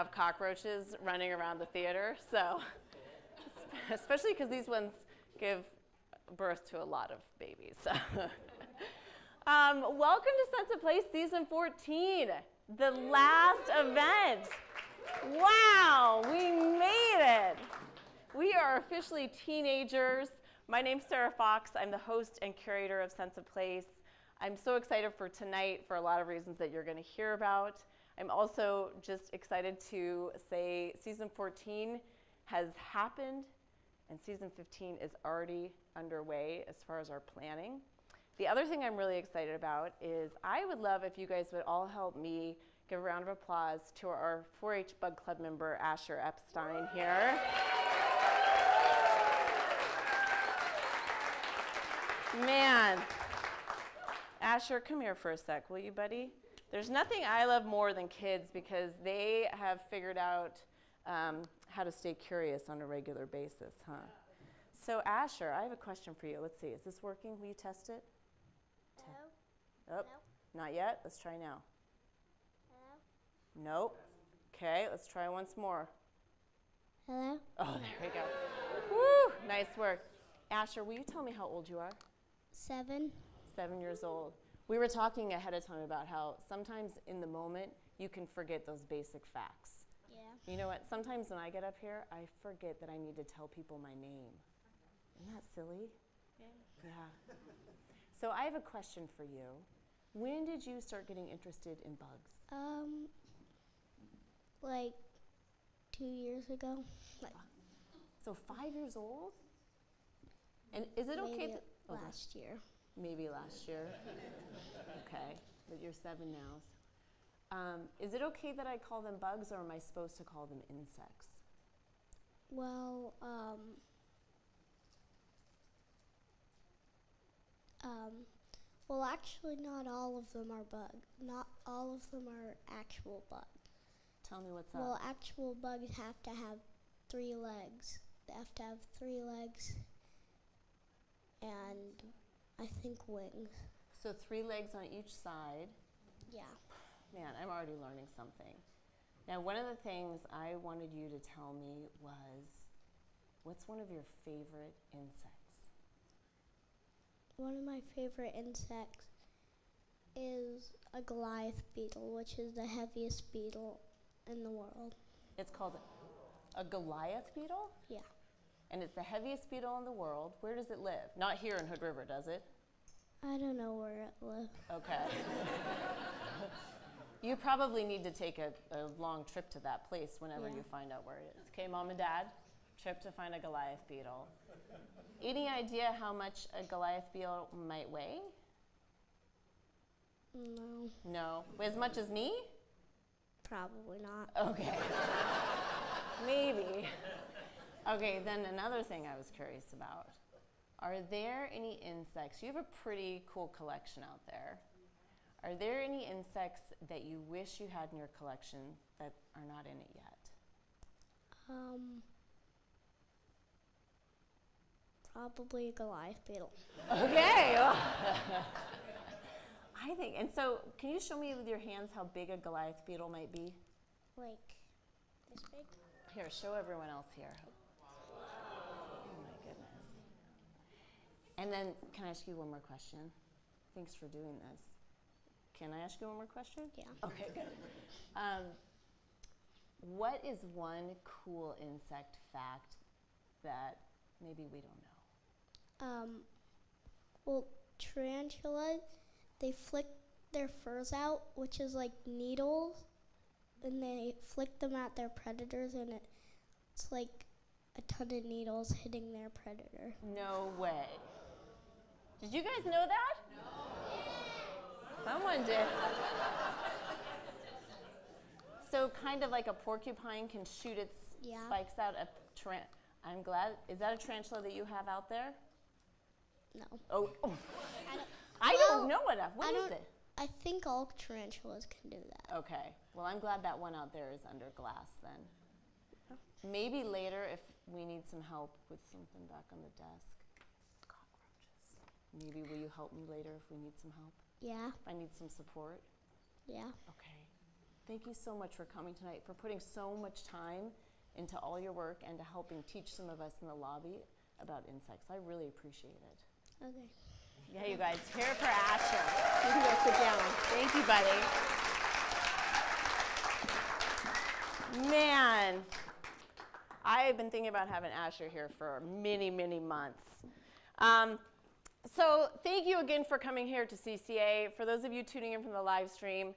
have cockroaches running around the theater, so especially because these ones give birth to a lot of babies. um, welcome to Sense of Place Season 14, the last event. Wow, we made it. We are officially teenagers. My name's Sarah Fox. I'm the host and curator of Sense of Place. I'm so excited for tonight for a lot of reasons that you're going to hear about. I'm also just excited to say season 14 has happened and season 15 is already underway as far as our planning. The other thing I'm really excited about is I would love if you guys would all help me give a round of applause to our 4-H Bug Club member Asher Epstein here. Man, Asher, come here for a sec, will you, buddy? There's nothing I love more than kids because they have figured out um, how to stay curious on a regular basis, huh? So Asher, I have a question for you. Let's see, is this working? Will you test it? Hello? Oh, No. not yet. Let's try now. Hello? Nope. Okay, let's try once more. Hello? Oh, there we go. Woo! Nice work. Asher, will you tell me how old you are? Seven. Seven years old. We were talking ahead of time about how sometimes in the moment you can forget those basic facts. Yeah. You know what? Sometimes when I get up here, I forget that I need to tell people my name. Isn't that silly? Yeah. Yeah. So I have a question for you. When did you start getting interested in bugs? Um, like two years ago. Like So five years old? And is it okay? maybe To, oh, last year. Maybe last year. okay, but you're seven now. Um, is it okay that I call them bugs, or am I supposed to call them insects? Well, um, um, well, actually, not all of them are bug. Not all of them are actual bug. Tell me what's Well, up. Well, actual bugs have to have three legs. They have to have three legs and I think wings. So three legs on each side. Yeah. Man, I'm already learning something. Now, one of the things I wanted you to tell me was what's one of your favorite insects? One of my favorite insects is a Goliath beetle, which is the heaviest beetle in the world. It's called a Goliath beetle, Yeah. And it's the heaviest beetle in the world. Where does it live? Not here in Hood River, does it? I don't know where it lives. Okay. you probably need to take a, a long trip to that place whenever Yeah. you find out where it is. Okay, mom and dad, trip to find a Goliath beetle. Any idea how much a Goliath beetle might weigh? No, No. As much as me? probably not. Okay. Maybe. Okay, then another thing I was curious about. Are there any insects? You have a pretty cool collection out there. Are there any insects that you wish you had in your collection that are not in it yet? Um, probably a Goliath beetle. Okay. I think, and so can you show me with your hands how big a Goliath beetle might be? Like this big? Here, show everyone else here. Oh my goodness. And then, can I ask you one more question? Thanks for doing this. Can I ask you one more question? Yeah. Okay, good. Um, what is one cool insect fact that maybe we don't know? Um, well, tarantulas, they flick their furs out, which is like needles, and they flick them at their predators, and it, it's like a ton of needles hitting their predator. No way. Did you guys know that? No. Someone did. So kind of like a porcupine can shoot its Yeah. spikes out a taran- I'm glad. Is that a tarantula that you have out there? No. Oh, I don't, I well, don't know enough. What I is it? I think all tarantulas can do that. Okay. Well, I'm glad that one out there is under glass then. Oh. Maybe later if we need some help with something back on the desk. Maybe will you help me later if we need some help? Yeah, If I need some support? yeah. Okay. Thank you so much for coming tonight, for putting so much time into all your work and to helping teach some of us in the lobby about insects. I really appreciate it. Okay. Yeah, you guys, here for Asher. You can go sit down. Thank you, buddy. Man, I have been thinking about having Asher here for many, many months. Um, so thank you again for coming here to CCA. For those of you tuning in from the live stream,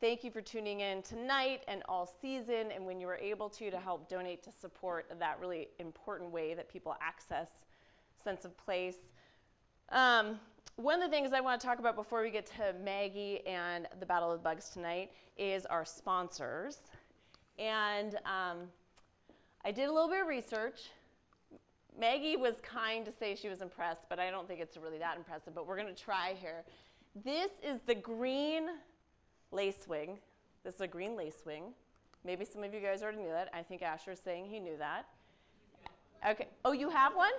thank you for tuning in tonight and all season and when you were able to to help donate to support that really important way that people access sense of place. Um, one of the things I want to talk about before we get to Maggie and the Battle of Bugs tonight is our sponsors. And um, I did a little bit of research. Maggie was kind to say she was impressed, but I don't think it's really that impressive, but we're going to try here. This is the green lacewing. This is a green lacewing. Maybe some of you guys already knew that. I think Asher's saying he knew that. Okay. Oh, you have one?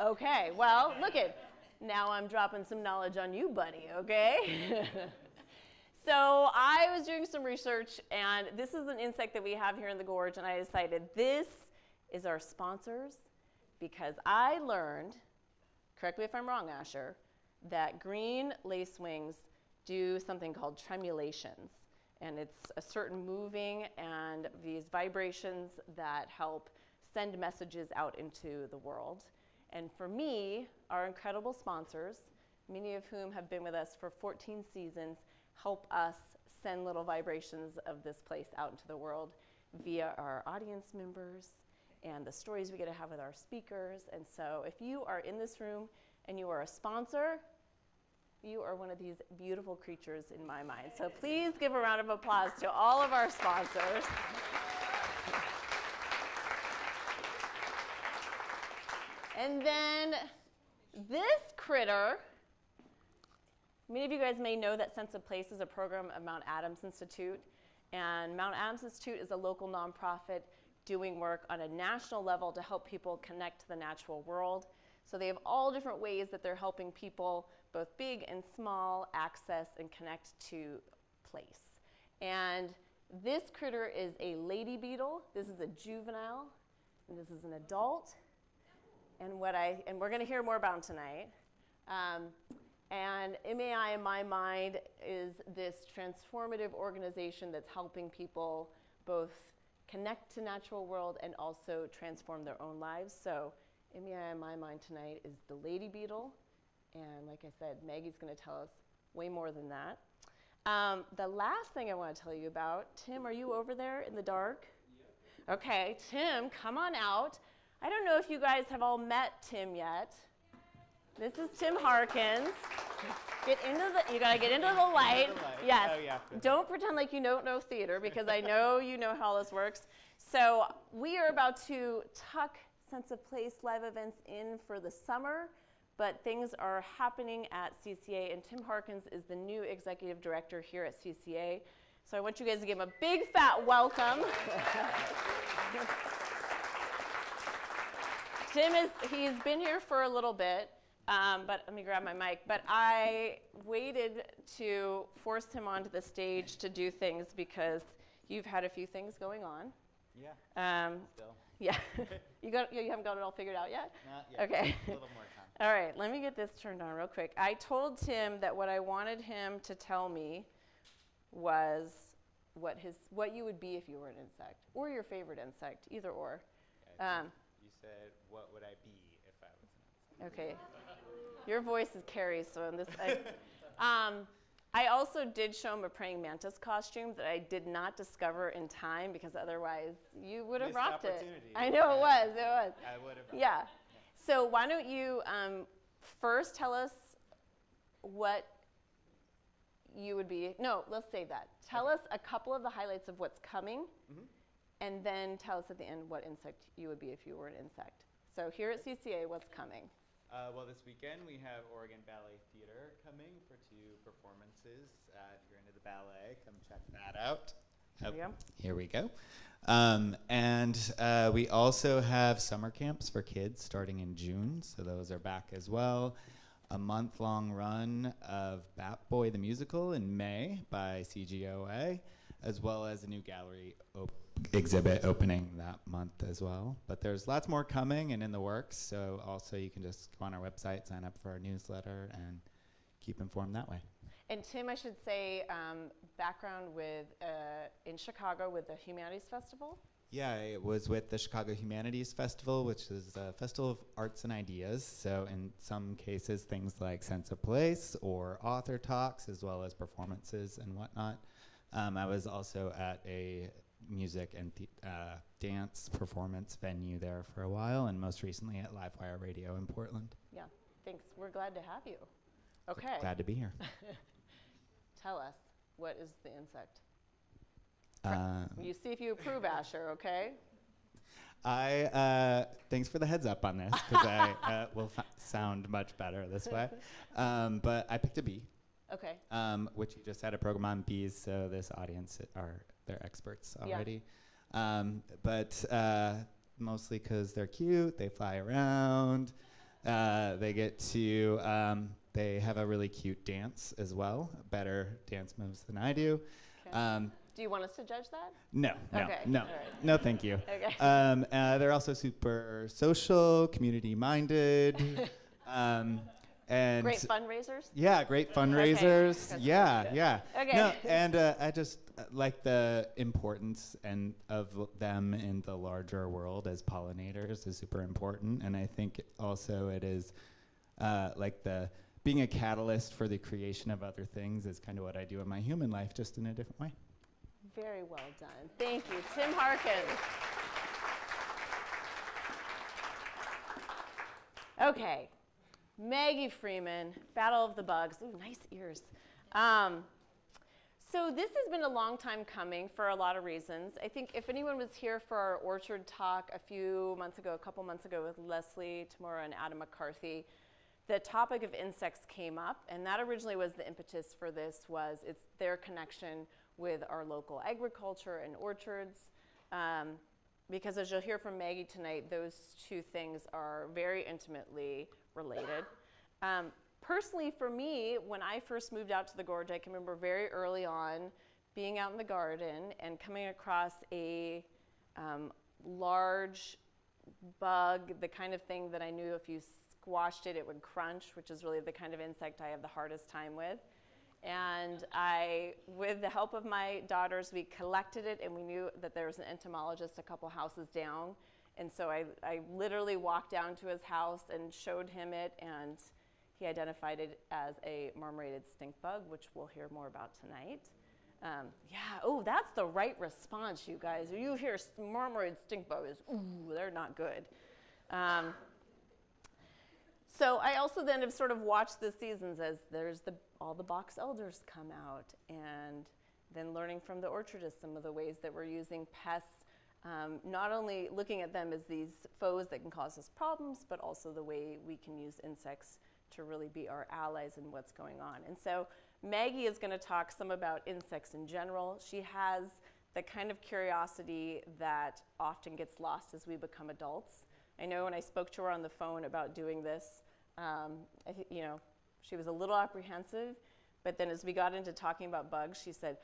Okay, well, look it. Now I'm dropping some knowledge on you, buddy, okay? so I was doing some research, and this is an insect that we have here in the gorge, and I decided this is our sponsors because I learned, correct me if I'm wrong, Asher, that green lacewings do something called tremulations. And it's a certain moving and these vibrations that help send messages out into the world. And for me, our incredible sponsors, many of whom have been with us for 14 seasons, help us send little vibrations of this place out into the world via our audience members and the stories we get to have with our speakers. And so if you are in this room and you are a sponsor, you are one of these beautiful creatures in my mind. So please give a round of applause to all of our sponsors. And then this critter, many of you guys may know that Sense of Place is a program of Mount Adams Institute. And Mount Adams Institute is a local nonprofit doing work on a national level to help people connect to the natural world. So they have all different ways that they're helping people, both big and small, access and connect to place. And this critter is a lady beetle. This is a juvenile, and this is an adult and what I and we're going to hear more about them tonight. Um, and MAI, in my mind, is this transformative organization that's helping people both connect to natural world and also transform their own lives. So MAI, in my mind, tonight is the lady beetle, and like I said, Maggie's going to tell us way more than that. Um, the last thing I want to tell you about, Tim, are you over there in the dark? Yeah. Okay, Tim, come on out. I don't know if you guys have all met Tim yet. This is Tim Harkins. Get into the, you gotta get into the light. the light. Yes. Oh, yeah. Don't pretend like you don't know theater because I know you know how this works. So we are about to tuck Sense of Place live events in for the summer, but things are happening at CCA, and Tim Harkins is the new executive director here at CCA. So I want you guys to give him a big fat welcome. Tim is, he's been here for a little bit, um, but let me grab my mic. But I waited to force him onto the stage to do things because you've had a few things going on. Yeah, Um, still. yeah, you, got, you haven't got it all figured out yet? Not yet. Okay. A little more time. All right, let me get this turned on real quick. I told Tim that what I wanted him to tell me was what his what you would be if you were an insect, or your favorite insect, either or. I Um, you said, what would I be if I was an insect? Okay. Your voice is Carrie's, so in this. I, um, I also did show him a praying mantis costume that I did not discover in time because otherwise you would have rocked it. I know it was. It was. I would have. Yeah. So why don't you um, first tell us what you would be? No, let's save that. Tell us a couple of the highlights of what's coming, Mhm. and then tell us at the end what insect you would be if you were an insect. So here at CCA, what's coming? Uh, well, this weekend we have Oregon Ballet Theater coming for two performances. Uh, if you're into the ballet, come check that out. Oh. Here we go. Um, and uh, we also have summer camps for kids starting in June, so those are back as well. A month long run of Bat Boy the Musical in May by CGOA, as well as a new gallery op- exhibit opening that month as well. But there's lots more coming and in the works, so also you can just go on our website, sign up for our newsletter, and keep informed that way. And Tim, I should say, um, background with uh, in Chicago with the Humanities Festival. Yeah, it was with the Chicago Humanities Festival, which is a festival of arts and ideas. So, in some cases, things like Sense of Place or author talks, as well as performances and whatnot. Um, I was also at a music and th- uh, dance performance venue there for a while, and most recently at Livewire Radio in Portland. Yeah, thanks. We're glad to have you. Okay, Glad to be here. tell us what is the insect? Um, You see if you approve, Asher. Okay. I uh, thanks for the heads up on this because I uh, will f- sound much better this way. Um, but I picked a bee, Okay. um, which you just had a program on bees, so this audience are they're experts Yeah. already. Um, but uh, mostly because they're cute, they fly around, uh, they get to um, they have a really cute dance as well, better dance moves than I do. Um, Do you want us to judge that? no, no, Okay, no, right. no, thank you. Okay. Um, uh, they're also super social, community minded, um, and Great fundraisers. yeah, great fundraisers. That's yeah, yeah. Okay. No, and uh, I just uh, like the importance and of them in the larger world as pollinators is super important, and I think also it is uh, like the being a catalyst for the creation of other things is kind of what I do in my human life, just in a different way. Very well done. Thank you, Tim Harkins. Okay, Maggie Freeman, Battle of the Bugs. Ooh, nice ears. Um, so this has been a long time coming for a lot of reasons. I think if anyone was here for our orchard talk a few months ago, a couple months ago with Leslie Tamora and Adam McCarthy, the topic of insects came up, and that originally was the impetus for this. Was it's their connection with our local agriculture and orchards, um, because as you'll hear from Maggie tonight, those two things are very intimately related. Um, personally, for me, when I first moved out to the gorge, I can remember very early on being out in the garden and coming across a um, large bug, the kind of thing that I knew if you squashed it, it would crunch, which is really the kind of insect I have the hardest time with. And I, with the help of my daughters, we collected it and we knew that there was an entomologist a couple houses down. And so I, I literally walked down to his house and showed him it, and he identified it as a marmorated stink bug, which we'll hear more about tonight. Um, yeah, oh, that's the right response, you guys. You hear marmorated stink bugs, ooh, they're not good. Um, so I also then have sort of watched the seasons as there's the all the box elders come out, and then learning from the orchardists some of the ways that we're using pests, um, not only looking at them as these foes that can cause us problems, but also the way we can use insects to really be our allies in what's going on. And so Maggie is going to talk some about insects in general. She has the kind of curiosity that often gets lost as we become adults. I know when I spoke to her on the phone about doing this, um, you know, she was a little apprehensive, but then as we got into talking about bugs, she said,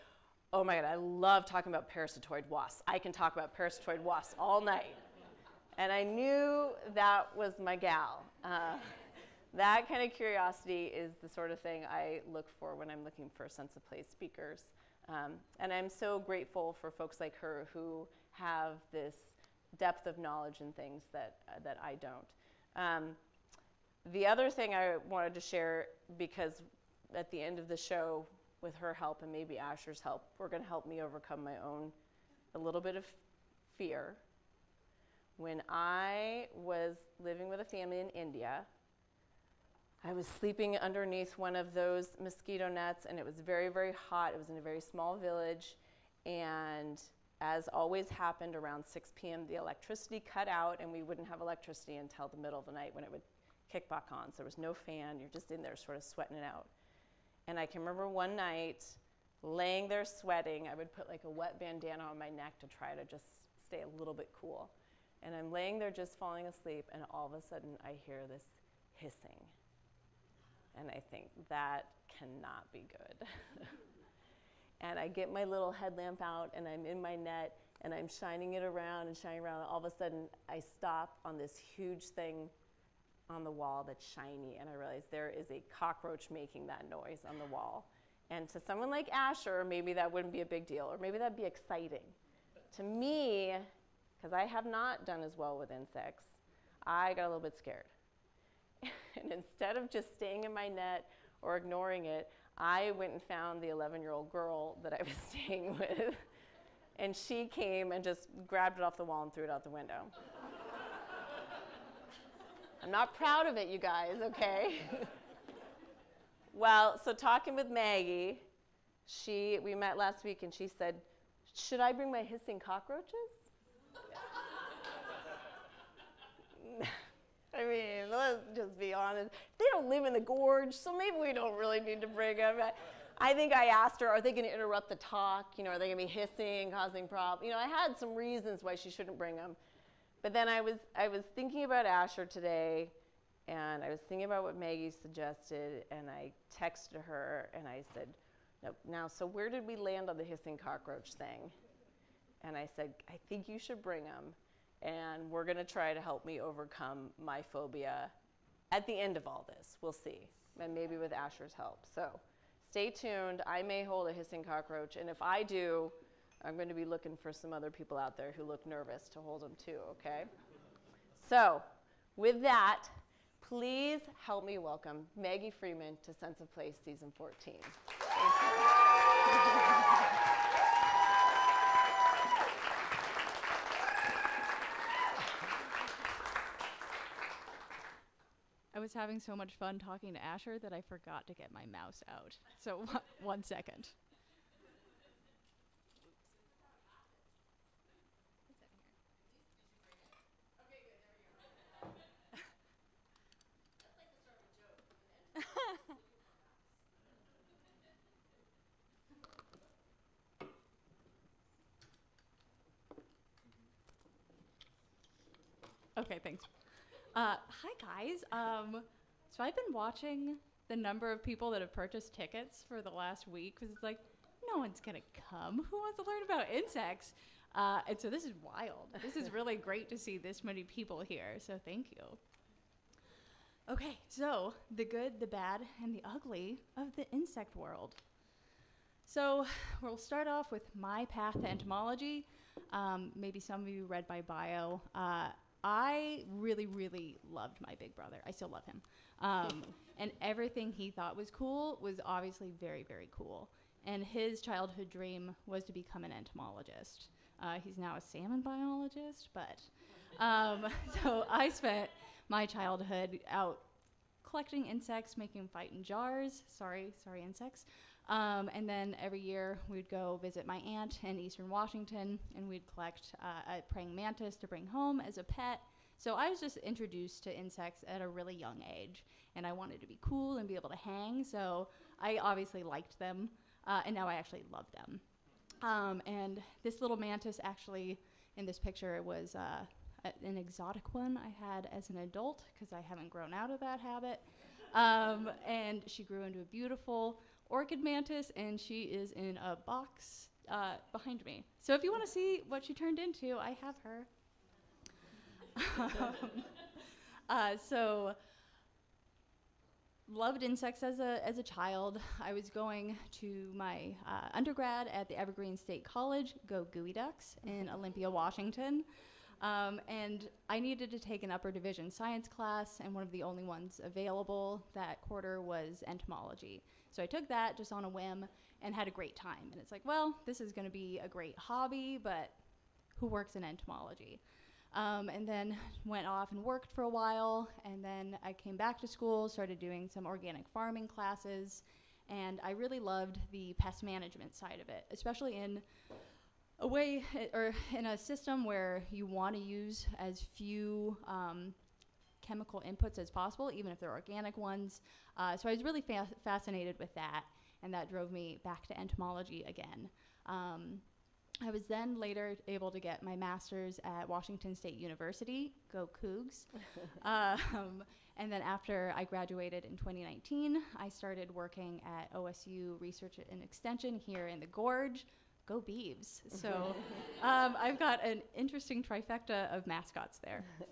"Oh my God, I love talking about parasitoid wasps. I can talk about parasitoid wasps all night." And I knew that was my gal. Uh, that kind of curiosity is the sort of thing I look for when I'm looking for sense of place speakers. Um, and I'm so grateful for folks like her who have this depth of knowledge in things that, uh, that I don't. Um, the other thing I wanted to share, because at the end of the show, with her help and maybe Asher's help, we're going to help me overcome my own a little bit of fear. When I was living with a family in India, I was sleeping underneath one of those mosquito nets, and it was very, very hot. It was in a very small village, and as always happened, around 6 p.m., the electricity cut out, and we wouldn't have electricity until the middle of the night when it would kick back on, so there was no fan. You're just in there sort of sweating it out. And I can remember one night laying there sweating. I would put like a wet bandana on my neck to try to just stay a little bit cool. And I'm laying there just falling asleep, and all of a sudden I hear this hissing. And I think that cannot be good. and I get my little headlamp out, and I'm in my net, and I'm shining it around and shining around. And all of a sudden, I stop on this huge thing on the wall that's shiny, and I realize there is a cockroach making that noise on the wall. And to someone like Asher, maybe that wouldn't be a big deal, or maybe that'd be exciting. To me, because I have not done as well with insects, I got a little bit scared. and instead of just staying in my net or ignoring it, I went and found the 11 year old girl that I was staying with. And she came and just grabbed it off the wall and threw it out the window. I'm not proud of it, you guys, okay? well, so talking with Maggie, she we met last week and she said, "Should I bring my hissing cockroaches?" I mean, let's just be honest. They don't live in the gorge, so maybe we don't really need to bring them. I think I asked her, are they going to interrupt the talk? You know, are they going to be hissing, causing problems? You know, I had some reasons why she shouldn't bring them. But then I was, I was thinking about Asher today, and I was thinking about what Maggie suggested, and I texted her, and I said, no, now, so where did we land on the hissing cockroach thing? And I said, I think you should bring them, and we're going to try to help me overcome my phobia at the end of all this. We'll see, and maybe with Asher's help. So stay tuned. I may hold a hissing cockroach, and if I do, I'm going to be looking for some other people out there who look nervous to hold them too, okay? So, with that, please help me welcome Maggie Freeman to Sense of Place Season 14. I was having so much fun talking to Asher that I forgot to get my mouse out. So, one second. Okay, thanks. Uh, hi, guys. Um, so I've been watching the number of people that have purchased tickets for the last week because it's like, no one's going to come. Who wants to learn about insects? Uh, and so this is wild. This is really great to see this many people here. So thank you. Okay, so the good, the bad, and the ugly of the insect world. So we'll start off with my path to entomology. Um, maybe some of you read my bio. Uh, I really, really loved my big brother. I still love him. Um, and everything he thought was cool was obviously very, very cool. And his childhood dream was to become an entomologist. Uh, he's now a salmon biologist, but um, so I spent my childhood out collecting insects, making fighting jars. Sorry, sorry, insects. Um, and then every year we'd go visit my aunt in eastern Washington and we'd collect uh, a praying mantis to bring home as a pet. So I was just introduced to insects at a really young age and I wanted to be cool and be able to hang. So I obviously liked them uh, and now I actually love them. Um, and this little mantis actually in this picture was uh, an exotic one I had as an adult because I haven't grown out of that habit. Um, and she grew into a beautiful orchid mantis, and she is in a box uh, behind me. So if you want to see what she turned into, I have her. um, uh, so loved insects as a as a child. I was going to my uh, undergrad at the Evergreen State College, go Geoducks, in Olympia, Washington. Um, and I needed to take an upper division science class, and one of the only ones available that quarter was entomology. So I took that just on a whim and had a great time. And it's like, well, this is going to be a great hobby, but who works in entomology? Um, and then went off and worked for a while. And then I came back to school, started doing some organic farming classes. And I really loved the pest management side of it, especially in a way or in a system where you want to use as few um, chemical inputs as possible, even if they're organic ones. Uh, so I was really fa- fascinated with that, and that drove me back to entomology again. Um, I was then later able to get my master's at Washington State University. Go Cougs! um, and then after I graduated in 2019, I started working at OSU Research and Extension here in the Gorge. Go Beavs! So um, I've got an interesting trifecta of mascots there.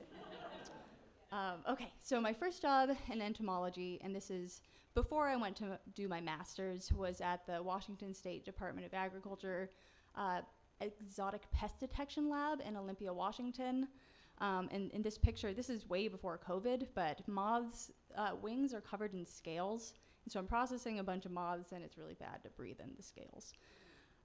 Um, okay, so my first job in entomology, and this is before I went to do my master's, was at the Washington State Department of Agriculture uh, Exotic Pest Detection Lab in Olympia, Washington. Um, and in this picture, this is way before COVID, but moths' uh, wings are covered in scales. And so I'm processing a bunch of moths, and it's really bad to breathe in the scales.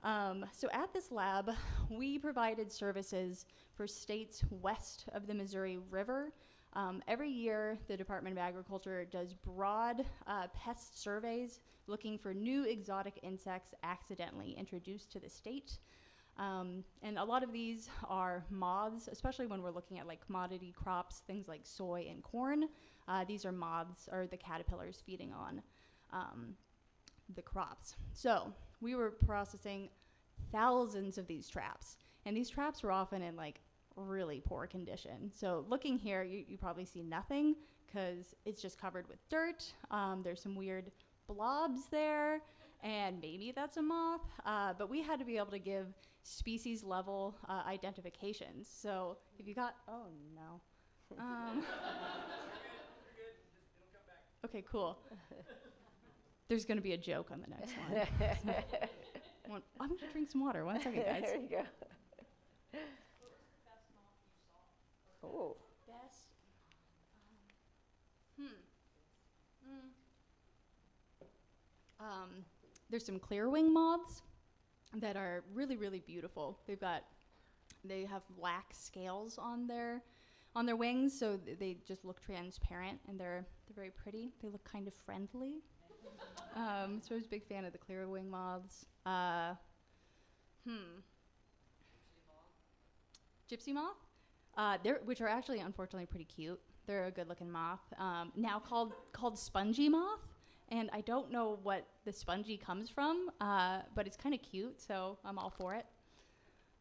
Um, so at this lab, we provided services for states west of the Missouri River um, every year, the Department of Agriculture does broad uh, pest surveys looking for new exotic insects accidentally introduced to the state. Um, and a lot of these are moths, especially when we're looking at like commodity crops, things like soy and corn. Uh, these are moths or the caterpillars feeding on um, the crops. So we were processing thousands of these traps. And these traps were often in like really poor condition. So looking here, you, you probably see nothing because it's just covered with dirt. Um, there's some weird blobs there, and maybe that's a moth. Uh, but we had to be able to give species level uh, identifications. So if you got, oh no. Um, okay, cool. There's going to be a joke on the next one. one I'm going to drink some water. One second, guys. there you go. Oh. Best. Um, hmm. Mm. Um, there's some clear wing moths that are really, really beautiful. They've got, they have black scales on their, on their wings, so th- they just look transparent and they're they're very pretty. They look kind of friendly. Um, so I was a big fan of the clear wing moths. Uh, hmm. Gypsy moth uh, they're, which are actually unfortunately pretty cute. They're a good-looking moth, um, now called called spongy moth, and I don't know what the spongy comes from, uh, but it's kind of cute, so I'm all for it.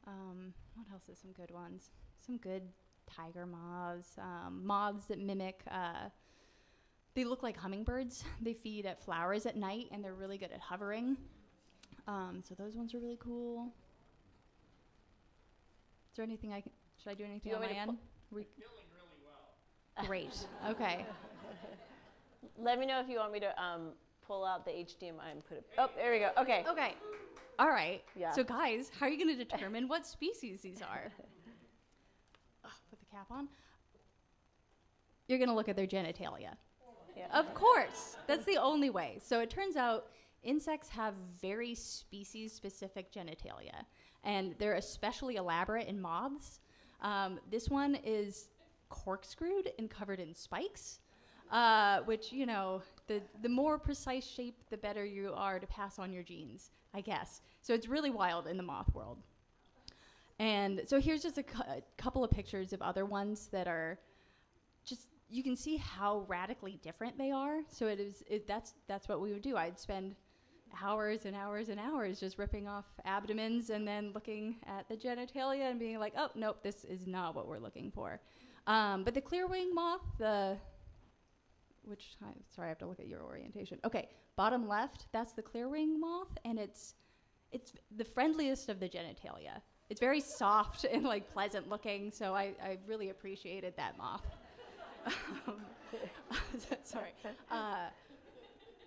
Um, what else is some good ones? Some good tiger moths, um, moths that mimic. Uh, they look like hummingbirds. They feed at flowers at night, and they're really good at hovering. Um, so those ones are really cool. Is there anything I can? Should I do anything you on want my me to really well. Great. Okay. Let me know if you want me to um, pull out the HDMI and put it. Oh, there we go. Okay. Okay. All right. Yeah. So, guys, how are you going to determine what species these are? Ugh, put the cap on. You're going to look at their genitalia. Yeah. Of course. That's the only way. So, it turns out insects have very species specific genitalia, and they're especially elaborate in moths. Um, this one is corkscrewed and covered in spikes, uh, which, you know, the, the more precise shape, the better you are to pass on your genes, I guess. So it's really wild in the moth world. And so here's just a, cu- a couple of pictures of other ones that are just you can see how radically different they are. So it is it, that's that's what we would do. I'd spend hours and hours and hours just ripping off abdomens and then looking at the genitalia and being like, oh nope, this is not what we're looking for. Um, but the clear wing moth, the which I, sorry, I have to look at your orientation. Okay, bottom left, that's the clear wing moth, and it's it's the friendliest of the genitalia. It's very soft and like pleasant looking, so I, I really appreciated that moth. Sorry. Uh,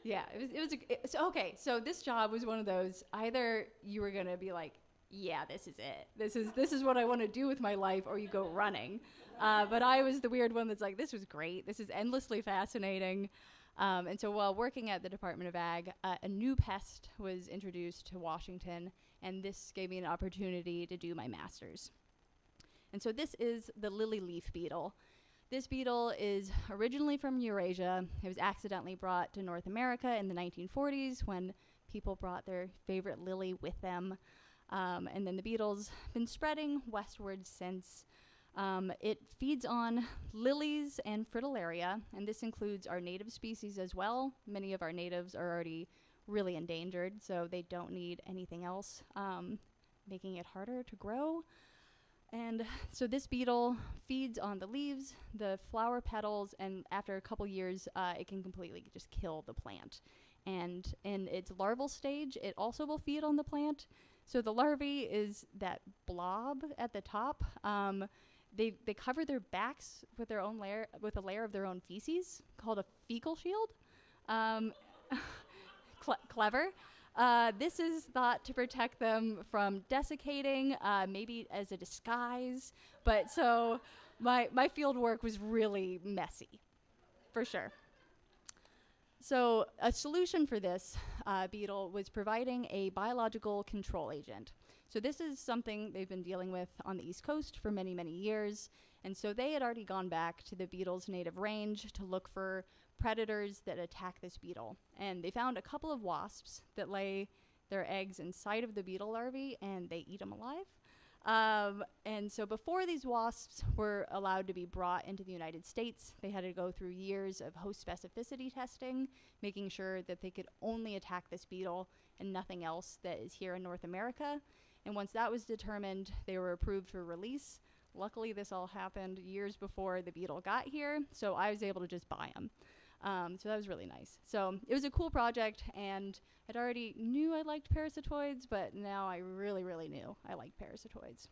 yeah, it was. It was. A, it, so, okay, so this job was one of those. Either you were gonna be like, yeah, this is it. This is this is what I want to do with my life, or you go running. Uh, but I was the weird one that's like, this was great. This is endlessly fascinating. Um, and so while working at the Department of Ag, uh, a new pest was introduced to Washington, and this gave me an opportunity to do my master's. And so this is the lily leaf beetle. This beetle is originally from Eurasia. It was accidentally brought to North America in the 1940s when people brought their favorite lily with them. Um, and then the beetle's been spreading westward since. Um, it feeds on lilies and fritillaria, and this includes our native species as well. Many of our natives are already really endangered, so they don't need anything else, um, making it harder to grow. And so this beetle feeds on the leaves, the flower petals, and after a couple years, uh, it can completely just kill the plant. And in its larval stage, it also will feed on the plant. So the larvae is that blob at the top. Um, they, they cover their backs with their own layer with a layer of their own feces called a fecal shield. Um, cle- clever. Uh, this is thought to protect them from desiccating, uh, maybe as a disguise. But so my, my field work was really messy, for sure. So, a solution for this uh, beetle was providing a biological control agent. So, this is something they've been dealing with on the East Coast for many, many years. And so, they had already gone back to the beetle's native range to look for predators that attack this beetle. And they found a couple of wasps that lay their eggs inside of the beetle larvae and they eat them alive. Um, and so before these wasps were allowed to be brought into the United States, they had to go through years of host specificity testing, making sure that they could only attack this beetle and nothing else that is here in North America. And once that was determined, they were approved for release. Luckily, this all happened years before the beetle got here, so I was able to just buy them. Um, so that was really nice. So it was a cool project, and I'd already knew I liked parasitoids, but now I really, really knew I liked parasitoids.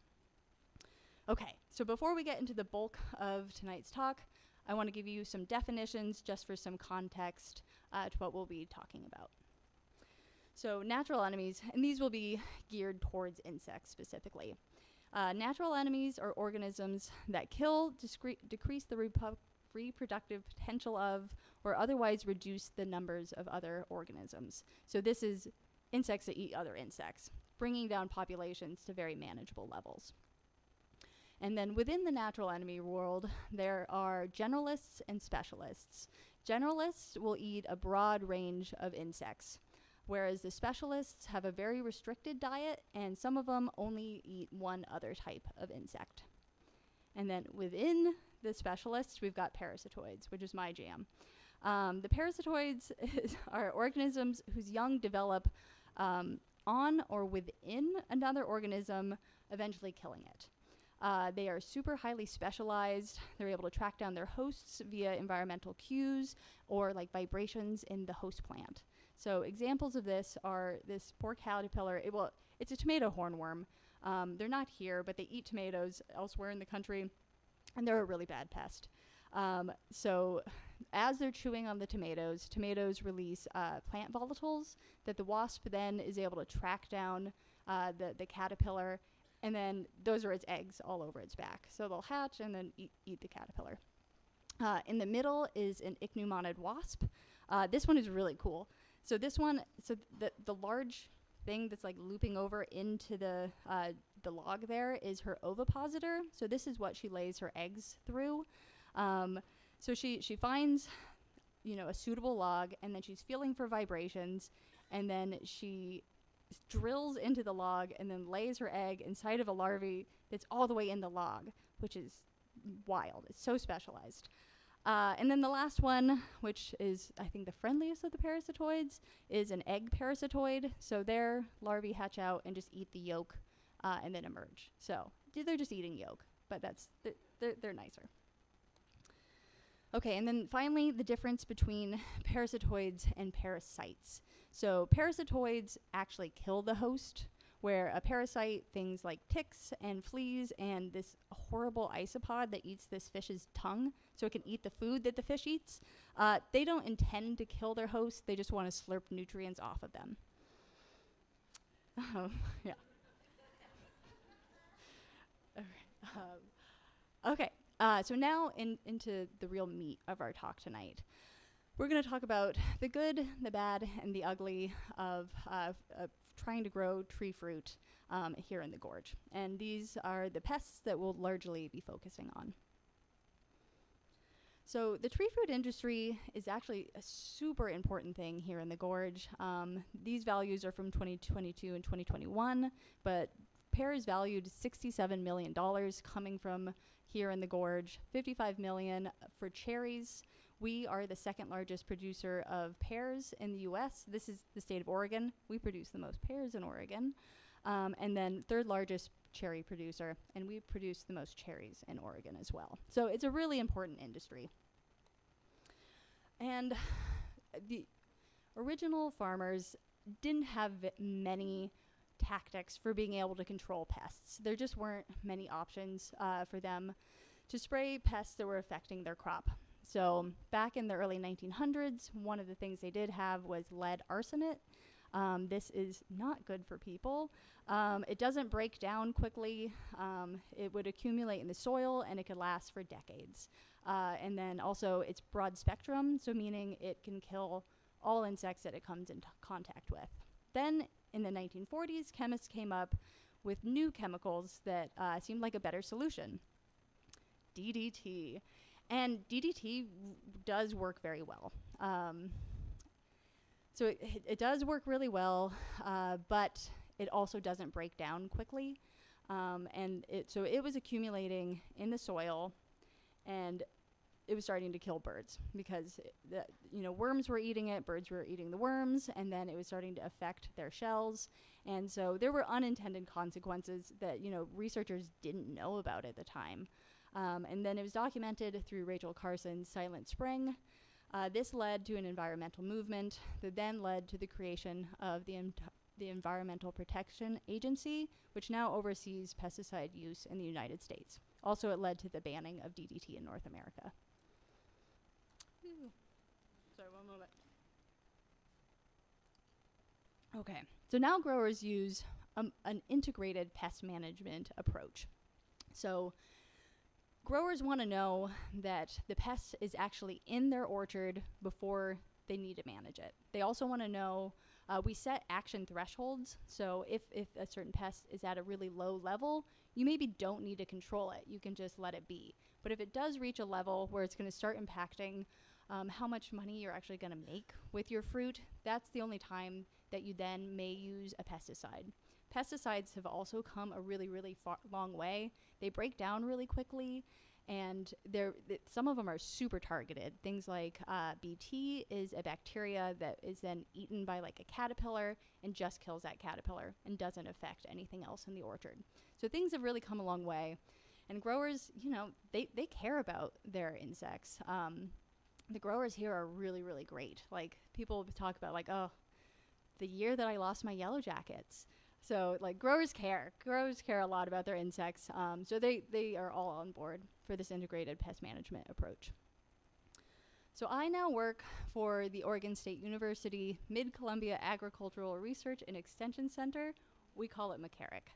Okay, so before we get into the bulk of tonight's talk, I want to give you some definitions just for some context uh, to what we'll be talking about. So, natural enemies, and these will be geared towards insects specifically. Uh, natural enemies are organisms that kill, decrease the repu- reproductive potential of or otherwise reduce the numbers of other organisms. So this is insects that eat other insects, bringing down populations to very manageable levels. And then within the natural enemy world, there are generalists and specialists. Generalists will eat a broad range of insects, whereas the specialists have a very restricted diet, and some of them only eat one other type of insect. And then within the specialists, we've got parasitoids, which is my jam. Um, the parasitoids are organisms whose young develop um, on or within another organism, eventually killing it. Uh, they are super highly specialized. They're able to track down their hosts via environmental cues or like vibrations in the host plant. So examples of this are this poor caterpillar. It, well, it's a tomato hornworm. Um, they're not here, but they eat tomatoes elsewhere in the country and they're a really bad pest. Um, so, as they're chewing on the tomatoes, tomatoes release uh, plant volatiles that the wasp then is able to track down uh, the, the caterpillar, and then those are its eggs all over its back. So, they'll hatch and then eat, eat the caterpillar. Uh, in the middle is an ichneumonid wasp. Uh, this one is really cool. So, this one, so the, the large thing that's like looping over into the uh, the log there is her ovipositor. So this is what she lays her eggs through. Um, so she she finds, you know, a suitable log, and then she's feeling for vibrations, and then she drills into the log and then lays her egg inside of a larvae that's all the way in the log, which is wild. It's so specialized. Uh, and then the last one, which is I think the friendliest of the parasitoids, is an egg parasitoid. So their larvae hatch out and just eat the yolk uh, and then emerge. So they're just eating yolk, but that's they're, they're, nicer. Okay, and then finally, the difference between parasitoids and parasites. So parasitoids actually kill the host, where a parasite, things like ticks and fleas and this horrible isopod that eats this fish's tongue, so it can eat the food that the fish eats, uh, they don't intend to kill their host, they just want to slurp nutrients off of them. Um, yeah. Um, okay, uh, so now in, into the real meat of our talk tonight. We're going to talk about the good, the bad, and the ugly of, uh, trying to grow tree fruit um, here in the gorge. And these are the pests that we'll largely be focusing on. So the tree fruit industry is actually a super important thing here in the gorge. Um, these values are from 2022 and 2021, but pear is valued $67 million coming from here in the gorge, 55 million for cherries. We are the second largest producer of pears in the US. This is the state of Oregon. We produce the most pears in Oregon. Um, and then third largest cherry producer, and we produce the most cherries in Oregon as well. So it's a really important industry. And the original farmers didn't have many tactics for being able to control pests. There just weren't many options uh, for them to spray pests that were affecting their crop. So, back in the early 1900s, one of the things they did have was lead arsenate. Um, this is not good for people. Um, it doesn't break down quickly. Um, it would accumulate in the soil and it could last for decades. Uh, and then also, it's broad spectrum, so meaning it can kill all insects that it comes into contact with. Then in the 1940s, chemists came up with new chemicals that uh, seemed like a better solution DDT. And DDT does work very well. Um, so it, it- it does work really well, uh, but it also doesn't break down quickly. Um, and it, so it was accumulating in the soil, and it was starting to kill birds because the, you know worms were eating it, birds were eating the worms, and then it was starting to affect their shells. And so there were unintended consequences that you know researchers didn't know about at the time. Um, and then it was documented through Rachel Carson's Silent Spring. Uh, this led to an environmental movement that then led to the creation of the, the Environmental Protection Agency, which now oversees pesticide use in the United States. Also, it led to the banning of DDT in North America. Ooh. Sorry, one moment. Okay, so now growers use um, an integrated pest management approach. So, growers want to know that the pest is actually in their orchard before they need to manage it. They also want to know uh, we set action thresholds. So if, if a certain pest is at a really low level, you maybe don't need to control it. You can just let it be. But if it does reach a level where it's going to start impacting um, how much money you're actually going to make with your fruit, that's the only time that you then may use a pesticide. Pesticides have also come a really, really far, long way. They break down really quickly, and they're th- some of them are super targeted. Things like uh, BT is a bacteria that is then eaten by like a caterpillar and just kills that caterpillar and doesn't affect anything else in the orchard. So things have really come a long way, and growers, you know, they they care about their insects. Um, the growers here are really, really great. Like people talk about like, oh, the year that I lost my yellow jackets. So like growers care. Growers care a lot about their insects. Um, so they, they are all on board for this integrated pest management approach. So I now work for the Oregon State University Mid-Columbia Agricultural Research and Extension Center. We call it McCarrick.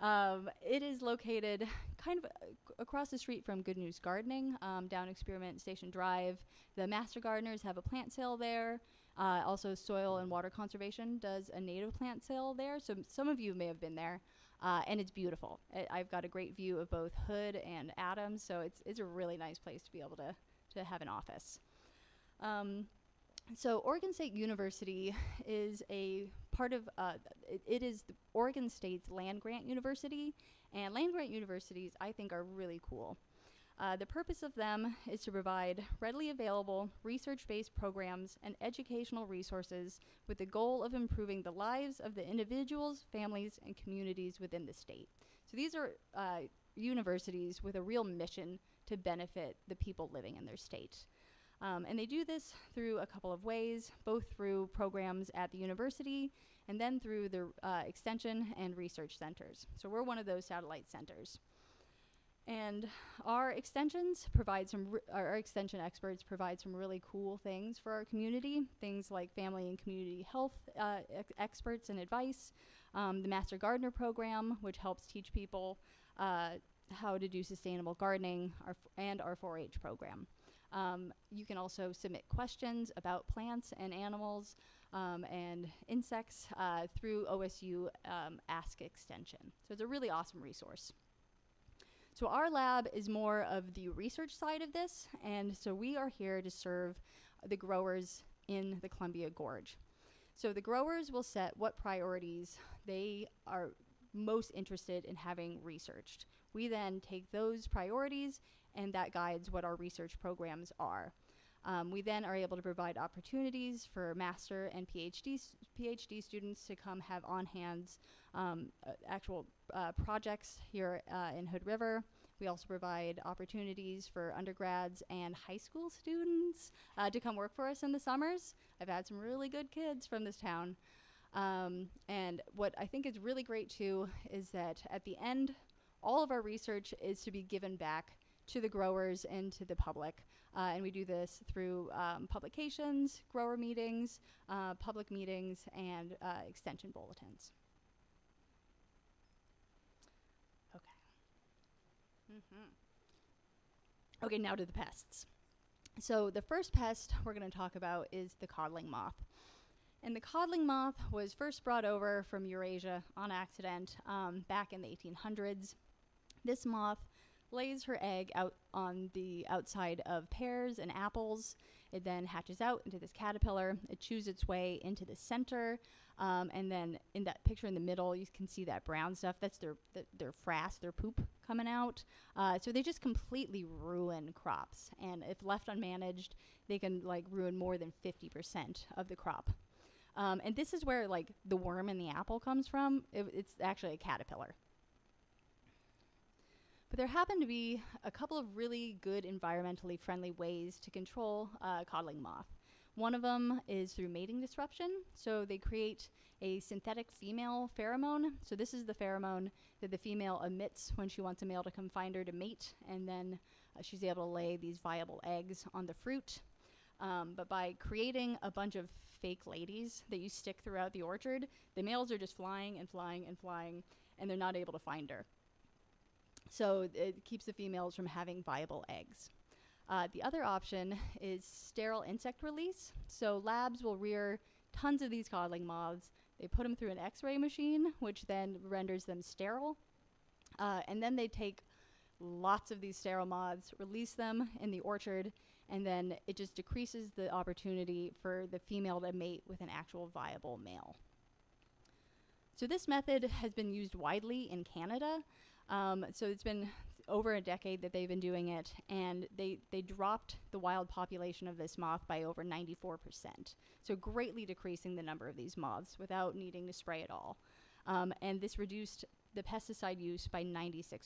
Um, it is located kind of uh, across the street from Good News Gardening, um, down Experiment Station Drive. The Master Gardeners have a plant sale there. Uh, also, Soil and Water Conservation does a native plant sale there. So some of you may have been there, uh, and it's beautiful. I I've got a great view of both Hood and Adams, so it's it's a really nice place to be able to to have an office. Um, so Oregon State University is a part of uh, it, it is the Oregon State's land grant university, and land grant universities I think are really cool. Uh, the purpose of them is to provide readily available research based programs and educational resources with the goal of improving the lives of the individuals, families, and communities within the state. So these are uh, universities with a real mission to benefit the people living in their state. Um, and they do this through a couple of ways, both through programs at the university and then through the uh, extension and research centers. So we're one of those satellite centers. And our extensions provide some, our extension experts provide some really cool things for our community. Things like family and community health uh, ex- experts and advice. Um, the Master Gardener program, which helps teach people uh, how to do sustainable gardening, our and our 4 H program. Um, you can also submit questions about plants and animals um, and insects uh, through OSU um, Ask Extension. So it's a really awesome resource. So our lab is more of the research side of this, and so we are here to serve the growers in the Columbia Gorge. So the growers will set what priorities they are most interested in having researched. We then take those priorities and that guides what our research programs are. Um, we then are able to provide opportunities for master and PhD, PhD students to come have on hands um, uh, actual uh, projects here uh, in Hood River. We also provide opportunities for undergrads and high school students uh, to come work for us in the summers. I've had some really good kids from this town. Um, and what I think is really great too is that at the end, all of our research is to be given back to the growers and to the public. Uh, and we do this through um, publications, grower meetings, uh, public meetings, and uh, extension bulletins. Hmm Okay, now to the pests. So the first pest we're going to talk about is the codling moth. And the codling moth was first brought over from Eurasia on accident um, back in the 1800s. This moth lays her egg out on the outside of pears and apples. It then hatches out into this caterpillar. It chews its way into the center, um, and then in that picture in the middle, you can see that brown stuff. That's their th- their frass, their poop coming out. Uh, so they just completely ruin crops, and if left unmanaged, they can like ruin more than 50% of the crop. Um, and this is where like the worm in the apple comes from. It, it's actually a caterpillar. But there happen to be a couple of really good environmentally friendly ways to control uh, codling moth. One of them is through mating disruption. So they create a synthetic female pheromone. So this is the pheromone that the female emits when she wants a male to come find her to mate, and then uh, she's able to lay these viable eggs on the fruit. Um, but by creating a bunch of fake ladies that you stick throughout the orchard, the males are just flying and flying and flying, and they're not able to find her. So it keeps the females from having viable eggs. Uh, the other option is sterile insect release. So labs will rear tons of these codling moths. They put them through an X-ray machine, which then renders them sterile. Uh, and then they take lots of these sterile moths, release them in the orchard, and then it just decreases the opportunity for the female to mate with an actual viable male. So this method has been used widely in Canada. Um, so it's been over a decade that they've been doing it, and they, they dropped the wild population of this moth by over 94%. So greatly decreasing the number of these moths without needing to spray at all. Um, and this reduced the pesticide use by 96%.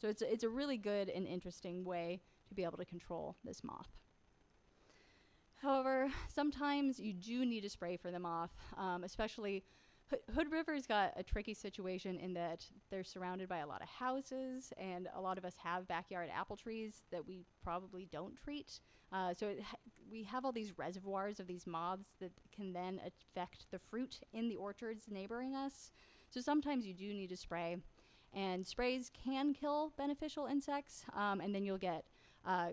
So it's, it's a really good and interesting way to be able to control this moth. However, sometimes you do need to spray for the moth, um, especially Hood, River's got a tricky situation in that they're surrounded by a lot of houses, and a lot of us have backyard apple trees that we probably don't treat. Uh, so ha- we have all these reservoirs of these moths that can then affect the fruit in the orchards neighboring us. So sometimes you do need to spray, and sprays can kill beneficial insects, um, and then you'll get uh,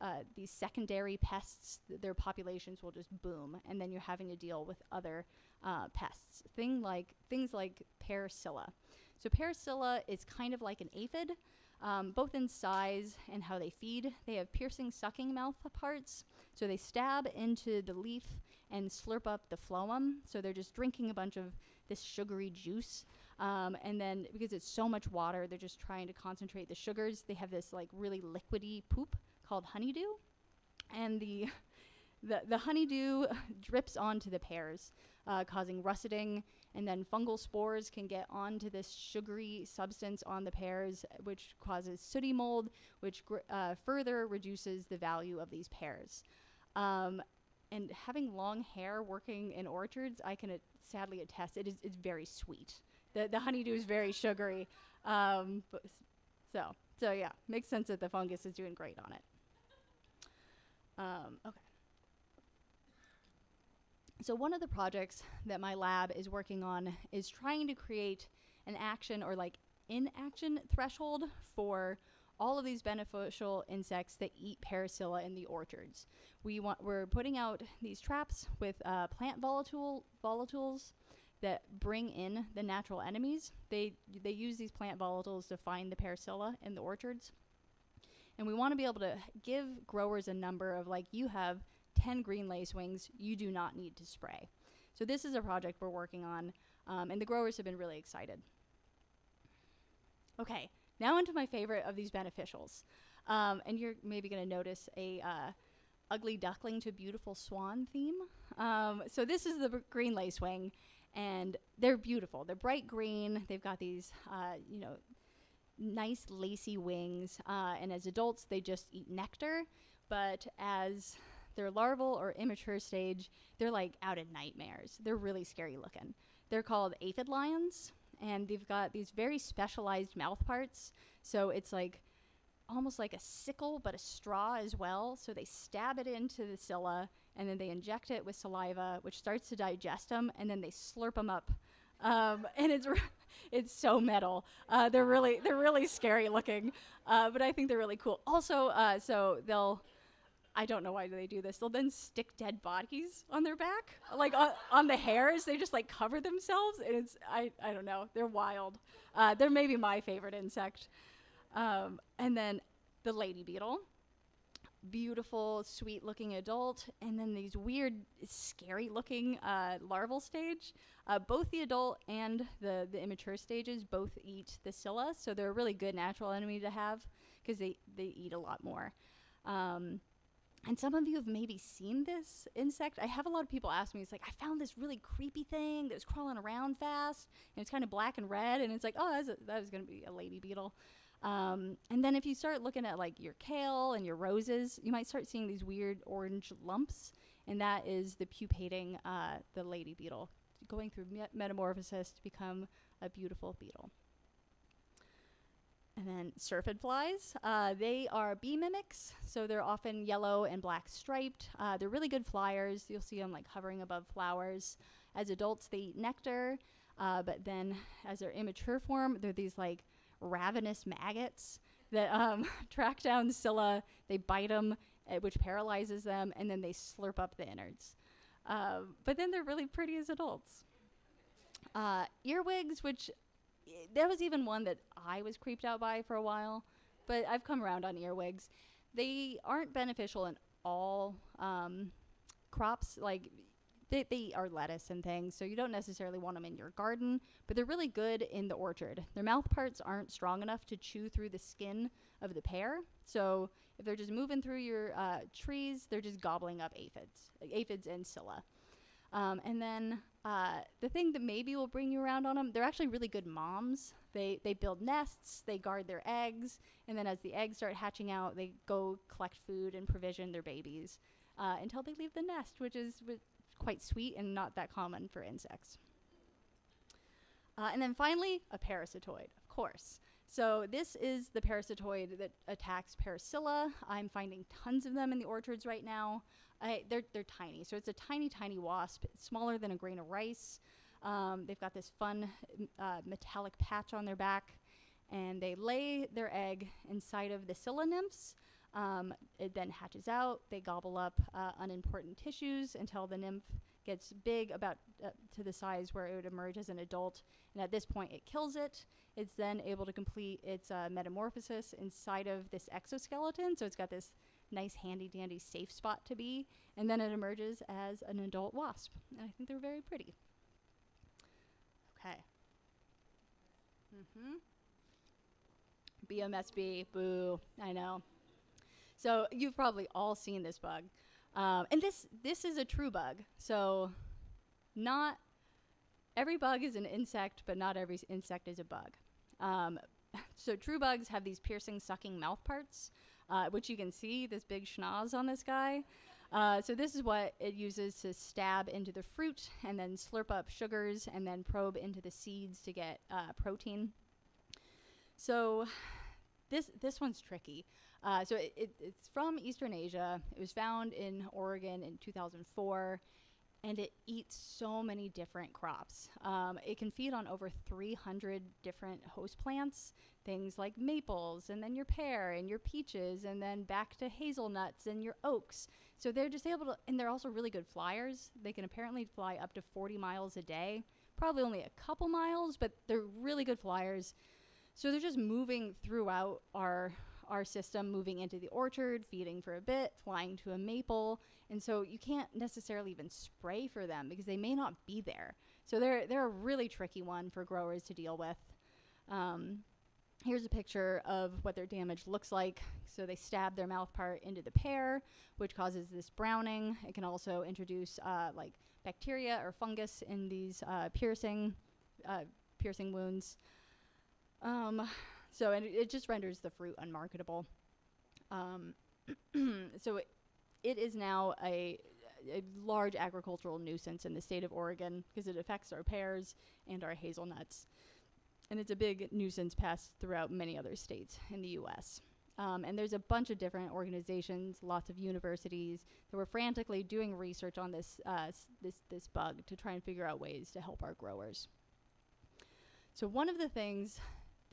uh, these secondary pests. th- Their populations will just boom, and then you're having to deal with other uh, pests. Thing like things like pear psylla. So pear psylla is kind of like an aphid, um, both in size and how they feed. They have piercing, sucking mouth parts, so they stab into the leaf and slurp up the phloem. So they're just drinking a bunch of this sugary juice. Um, and then because it's so much water, they're just trying to concentrate the sugars. They have this like really liquidy poop called honeydew, and the the, the honeydew drips onto the pears, uh, causing russeting, and then fungal spores can get onto this sugary substance on the pears, which causes sooty mold, which gr- uh, further reduces the value of these pears. Um, and having long hair working in orchards, I can uh, sadly attest it is it's very sweet. The the honeydew is very sugary. Um, so so yeah, makes sense that the fungus is doing great on it. Um, okay. So one of the projects that my lab is working on is trying to create an action or like inaction threshold for all of these beneficial insects that eat pear psylla in the orchards. We want we're putting out these traps with uh, plant volatile volatiles that bring in the natural enemies. They they use these plant volatiles to find the pear psylla in the orchards. And we want to be able to give growers a number of like you have 10 green lacewings, you do not need to spray. So this is a project we're working on, um, and the growers have been really excited. Okay, now into my favorite of these beneficials. Um, and you're maybe going to notice a uh, ugly duckling to beautiful swan theme. Um, so this is the green lacewing, and they're beautiful. They're bright green. They've got these, uh, you know, nice lacy wings. Uh, and as adults, they just eat nectar. But as their larval or immature stage, they're like out of nightmares. They're really scary looking. They're called aphid lions, and they've got these very specialized mouth parts. So it's like almost like a sickle, but a straw as well. So they stab it into the psylla, and then they inject it with saliva, which starts to digest them, and then they slurp them up. Um, and it's it's so metal. Uh, they're really they're really scary looking, uh, but I think they're really cool. Also, uh, so they'll I don't know why they do this. They'll then stick dead bodies on their back, like on, on the hairs. They just like cover themselves, and it's I I don't know. They're wild. Uh, they're maybe my favorite insect. Um, and then the lady beetle, beautiful, sweet-looking adult, and then these weird, scary-looking uh, larval stage. Uh, both the adult and the the immature stages both eat the psylla, so they're a really good natural enemy to have because they they eat a lot more. Um, and some of you have maybe seen this insect. I have a lot of people ask me, it's like, I found this really creepy thing that was crawling around fast, and it's kind of black and red, and it's like, oh, a, that was going to be a lady beetle. Um, and then if you start looking at like your kale and your roses, you might start seeing these weird orange lumps, and that is the pupating uh, the lady beetle going through me- metamorphosis to become a beautiful beetle. And then syrphid flies, uh, they are bee mimics, so they're often yellow and black striped. Uh, they're really good flyers. You'll see them like hovering above flowers. As adults, they eat nectar, uh, but then as their immature form, they're these like ravenous maggots that um, track down psylla. They bite them, uh, which paralyzes them, and then they slurp up the innards. Um, but then they're really pretty as adults. Uh, earwigs, which there was even one that I was creeped out by for a while, but I've come around on earwigs. They aren't beneficial in all um, crops. Like they, they are lettuce and things, so you don't necessarily want them in your garden, but they're really good in the orchard. Their mouth parts aren't strong enough to chew through the skin of the pear, so if they're just moving through your uh, trees, they're just gobbling up aphids, aphids and psylla. Um, and then uh, the thing that maybe will bring you around on them, they're actually really good moms. They they build nests, they guard their eggs, and then as the eggs start hatching out, they go collect food and provision their babies uh, until they leave the nest, which is wi- quite sweet and not that common for insects. Uh, and then finally, a parasitoid, of course. So this is the parasitoid that attacks Pear psylla. I'm finding tons of them in the orchards right now. They're, they're tiny. So it's a tiny, tiny wasp. Smaller than a grain of rice. Um, they've got this fun uh, metallic patch on their back. And they lay their egg inside of the psylla nymphs. Um, it then hatches out. They gobble up uh, unimportant tissues until the nymph gets big, about uh, to the size where it would emerge as an adult. And at this point, it kills it. It's then able to complete its uh, metamorphosis inside of this exoskeleton. So it's got this nice, handy dandy safe spot to be. And then it emerges as an adult wasp. And I think they're very pretty. Okay. Mm-hmm. BMSB, boo. I know. So you've probably all seen this bug. Um, and this this is a true bug. So not every bug is an insect, but not every insect is a bug. Um, so true bugs have these piercing, sucking mouth parts, uh, which you can see this big schnoz on this guy. Uh, so this is what it uses to stab into the fruit and then slurp up sugars and then probe into the seeds to get uh, protein. So this this one's tricky. Uh, so it, it, it's from Eastern Asia. It was found in Oregon in 2004, and it eats so many different crops. Um, it can feed on over 300 different host plants, things like maples, and then your pear, and your peaches, and then back to hazelnuts and your oaks. So they're just able to, and they're also really good flyers. They can apparently fly up to 40 miles a day, probably only a couple miles, but they're really good flyers. So they're just moving throughout our our system, moving into the orchard, feeding for a bit, flying to a maple, and so you can't necessarily even spray for them because they may not be there. So they're they're a really tricky one for growers to deal with. Um, here's a picture of what their damage looks like. So they stab their mouth part into the pear, which causes this browning. It can also introduce uh, like bacteria or fungus in these uh, piercing uh, piercing wounds. Um, so and it, it just renders the fruit unmarketable. Um, so it, it is now a, a large agricultural nuisance in the state of Oregon because it affects our pears and our hazelnuts. And it's a big nuisance passed throughout many other states in the US. Um, and there's a bunch of different organizations, lots of universities that were frantically doing research on this, uh, this, this bug to try and figure out ways to help our growers. So, one of the things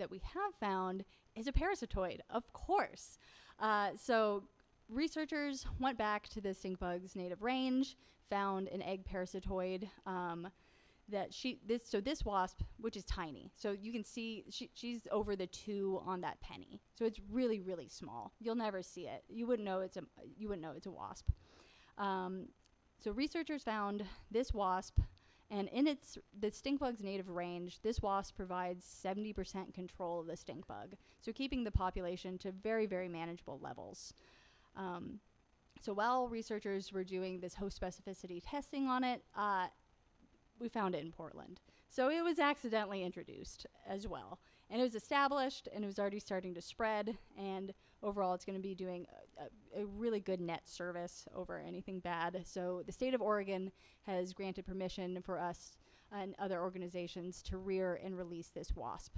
that we have found is a parasitoid, of course. Uh, so, researchers went back to the stink bug's native range, found an egg parasitoid. Um, that she this so this wasp which is tiny so you can see she, she's over the two on that penny so it's really really small you'll never see it you wouldn't know it's a you wouldn't know it's a wasp um, so researchers found this wasp and in its the stink bug's native range this wasp provides 70% control of the stink bug so keeping the population to very very manageable levels um, so while researchers were doing this host specificity testing on it uh, we found it in Portland. So it was accidentally introduced as well. And it was established and it was already starting to spread. And overall, it's going to be doing a, a, really good net service over anything bad. So the state of Oregon has granted permission for us and other organizations to rear and release this wasp.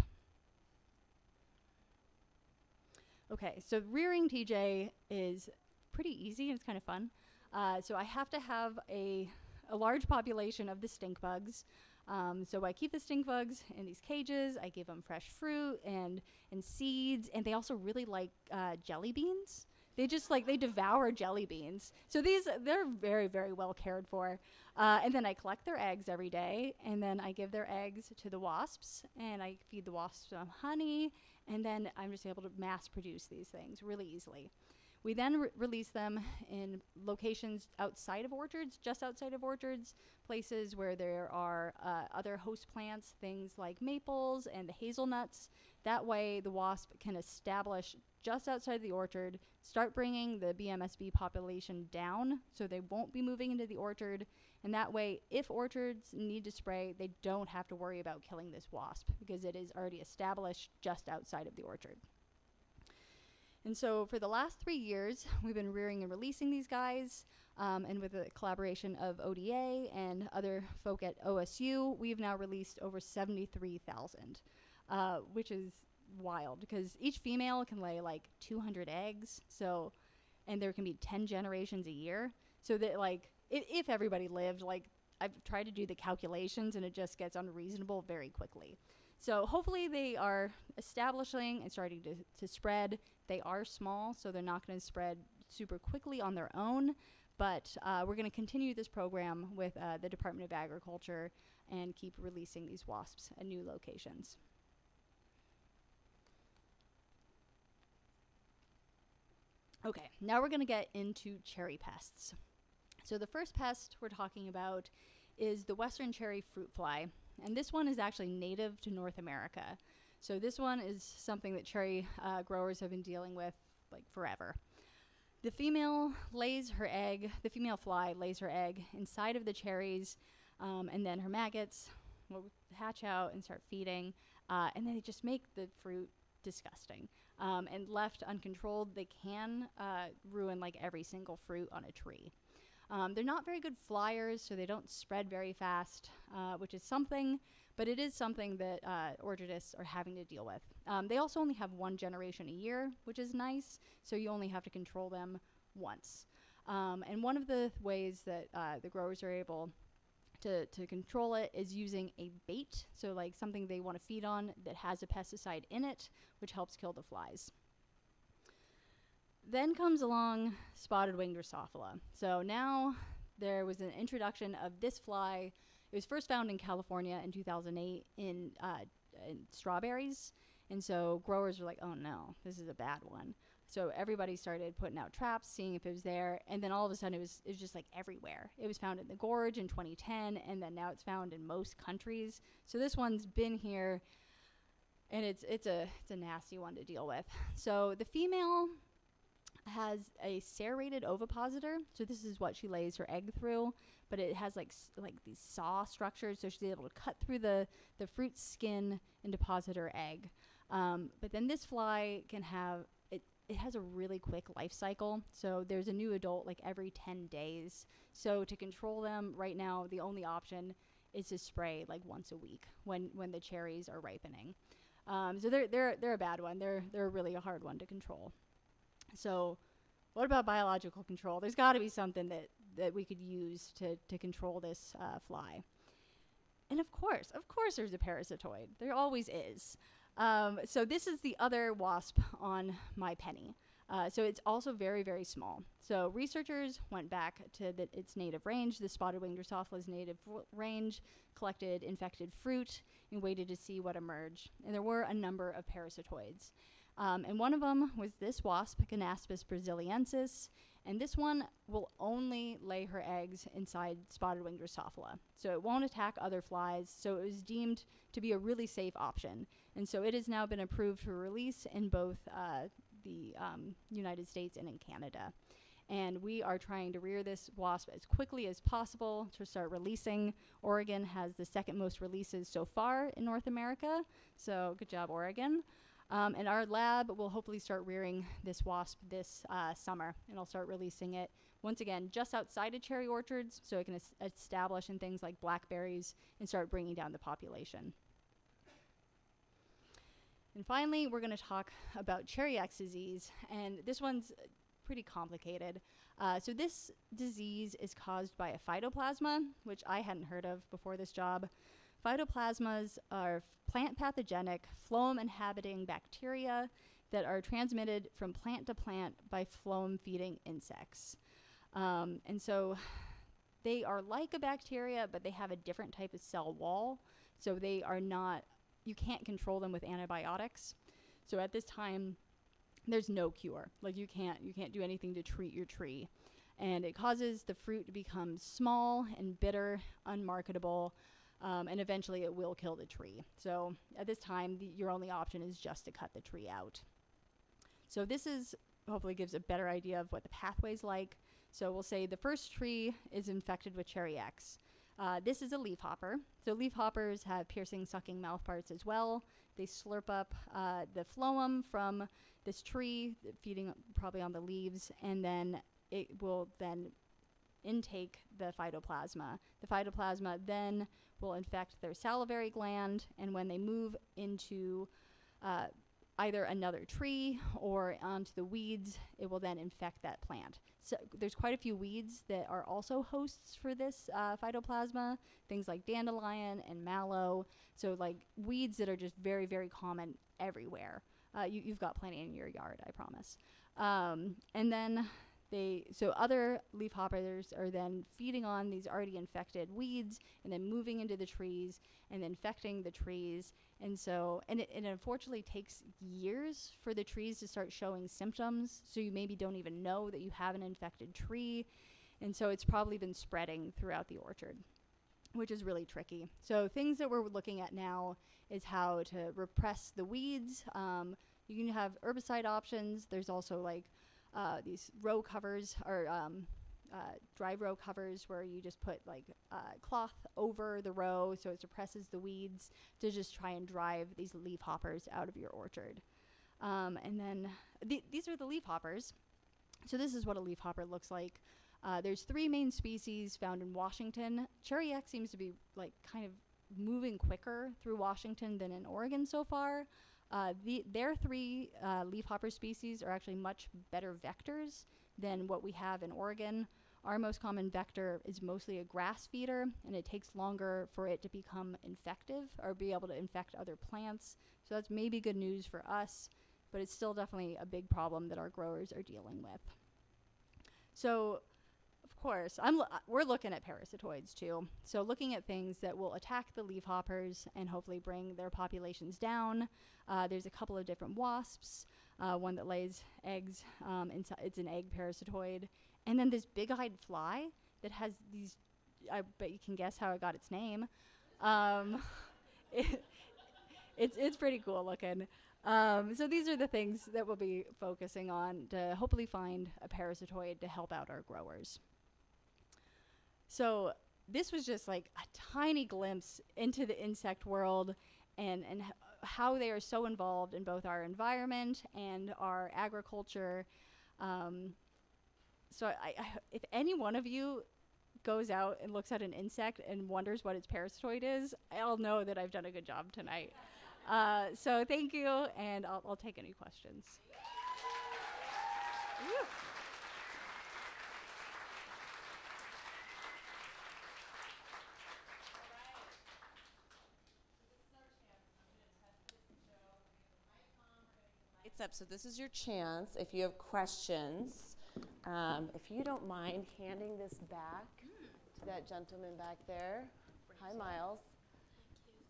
Okay, so rearing TJ is pretty easy and it's kind of fun. Uh, so I have to have a a large population of the stink bugs. Um, so I keep the stink bugs in these cages. I give them fresh fruit and and seeds, and they also really like uh, jelly beans. They just like they devour jelly beans. So these they're very very well cared for. Uh, and then I collect their eggs every day, and then I give their eggs to the wasps, and I feed the wasps some honey, and then I'm just able to mass produce these things really easily. We then re- release them in locations outside of orchards, just outside of orchards, places where there are uh, other host plants, things like maples and the hazelnuts. That way, the wasp can establish just outside the orchard, start bringing the BMSB population down so they won't be moving into the orchard. And that way, if orchards need to spray, they don't have to worry about killing this wasp because it is already established just outside of the orchard. And so for the last three years, we've been rearing and releasing these guys. Um, and with the collaboration of ODA and other folk at OSU, we've now released over 73,000, uh, which is wild because each female can lay like 200 eggs. So, and there can be 10 generations a year. So that like, if, if everybody lived, like I've tried to do the calculations and it just gets unreasonable very quickly. So hopefully they are establishing and starting to, to spread. They are small, so they're not going to spread super quickly on their own. But uh, we're going to continue this program with uh, the Department of Agriculture and keep releasing these wasps at new locations. Okay, now we're going to get into cherry pests. So the first pest we're talking about is the western cherry fruit fly, and this one is actually native to North America. So this one is something that cherry uh, growers have been dealing with like forever. The female lays her egg, the female fly lays her egg inside of the cherries, um, and then her maggots will hatch out and start feeding, uh, and then they just make the fruit disgusting. Um, and left uncontrolled, they can uh, ruin like every single fruit on a tree. Um, they're not very good flyers, so they don't spread very fast, uh, which is something, but it is something that uh, orchardists are having to deal with. Um, they also only have one generation a year, which is nice, so you only have to control them once. Um, and one of the ways that uh, the growers are able to, to control it is using a bait, so like something they want to feed on that has a pesticide in it, which helps kill the flies. Then comes along spotted winged Drosophila. So now there was an introduction of this fly. It was first found in California in 2008 in, uh, in strawberries. And so growers were like, oh no, this is a bad one. So everybody started putting out traps, seeing if it was there, and then all of a sudden it was it was just like everywhere. It was found in the gorge in 2010, and then now it's found in most countries. So this one's been here and it's it's a it's a nasty one to deal with. So the female has a serrated ovipositor. So this is what she lays her egg through, but it has like like these saw structures, so she's able to cut through the the fruit skin and deposit her egg. Um, but then this fly can have it. It has a really quick life cycle. So there's a new adult like every 10 days. So to control them right now, the only option is to spray like once a week when when the cherries are ripening. Um, so they're they're they're a bad one. They're they're really a hard one to control. So, what about biological control? There's got to be something that that we could use to to control this uh, fly. And of course, of course, there's a parasitoid. There always is. Um, so this is the other wasp on my penny. Uh, so it's also very, very small. So researchers went back to the, its native range, the spotted winged Drosophila's native range, collected infected fruit, and waited to see what emerged. And there were a number of parasitoids. Um, and one of them was this wasp, Ganaspis brasiliensis. And this one will only lay her eggs inside spotted winged Drosophila. So it won't attack other flies. So it was deemed to be a really safe option. And so it has now been approved for release in both uh, the um, United States and in Canada. And we are trying to rear this wasp as quickly as possible to start releasing. Oregon has the second most releases so far in North America. So good job, Oregon. Um, and our lab will hopefully start rearing this wasp this uh, summer, and I'll start releasing it once again just outside of cherry orchards so it can es- establish in things like blackberries and start bringing down the population. And finally, we're going to talk about cherry X disease, and this one's pretty complicated. Uh, so this disease is caused by a phytoplasma, which I hadn't heard of before this job. Phytoplasmas are plant pathogenic, phloem inhabiting bacteria that are transmitted from plant to plant by phloem feeding insects. Um, and so they are like a bacteria, but they have a different type of cell wall. So they are not, you can't control them with antibiotics. So at this time, there's no cure. Like you can't, you can't do anything to treat your tree. And it causes the fruit to become small and bitter, unmarketable, um, and eventually it will kill the tree. So at this time, the, your only option is just to cut the tree out. So this is hopefully gives a better idea of what the pathway's like. So we'll say the first tree is infected with cherry X. Uh, this is a leafhopper. So leafhoppers have piercing, sucking mouth parts as well. They slurp up uh, the phloem from this tree, feeding probably on the leaves, and then it will then intake the phytoplasma. The phytoplasma then will infect their salivary gland, and when they move into uh, either another tree or onto the weeds, it will then infect that plant. So there's quite a few weeds that are also hosts for this uh, phytoplasma, things like dandelion and mallow. So like weeds that are just very, very common everywhere. Uh, you, you've got plenty in your yard, I promise. Um, and then they so other leaf hoppers are then feeding on these already infected weeds and then moving into the trees and infecting the trees. And so and it, it unfortunately takes years for the trees to start showing symptoms. So you maybe don't even know that you have an infected tree. And so it's probably been spreading throughout the orchard which is really tricky. So things that we're looking at now is how to repress the weeds. Um, you can have herbicide options. There's also like uh, these row covers or um, uh, dry row covers where you just put like uh, cloth over the row so it suppresses the weeds to just try and drive these leaf hoppers out of your orchard. Um, and then th- these are the leaf hoppers. So this is what a leaf hopper looks like. Uh, there's three main species found in Washington. Cherry X seems to be like kind of moving quicker through Washington than in Oregon so far. Uh, the, their three uh, leafhopper species are actually much better vectors than what we have in Oregon. Our most common vector is mostly a grass feeder, and it takes longer for it to become infective or be able to infect other plants. So that's maybe good news for us, but it's still definitely a big problem that our growers are dealing with. So, course, I'm lo- uh, we're looking at parasitoids too. So, looking at things that will attack the leafhoppers and hopefully bring their populations down. Uh, there's a couple of different wasps. Uh, one that lays eggs. Um, insi- it's an egg parasitoid, and then this big-eyed fly that has these. I bet you can guess how it got its name. Um, it, it's it's pretty cool looking. Um, so these are the things that we'll be focusing on to hopefully find a parasitoid to help out our growers. So this was just like a tiny glimpse into the insect world and and how they are so involved in both our environment and our agriculture. Um, so I, I, if any one of you goes out and looks at an insect and wonders what its parasitoid is, I'll know that I've done a good job tonight. Uh, so thank you, and I'll, I'll take any questions. Up. So this is your chance. If you have questions, um, if you don't mind handing this back to that gentleman back there. Hi, Miles. Thank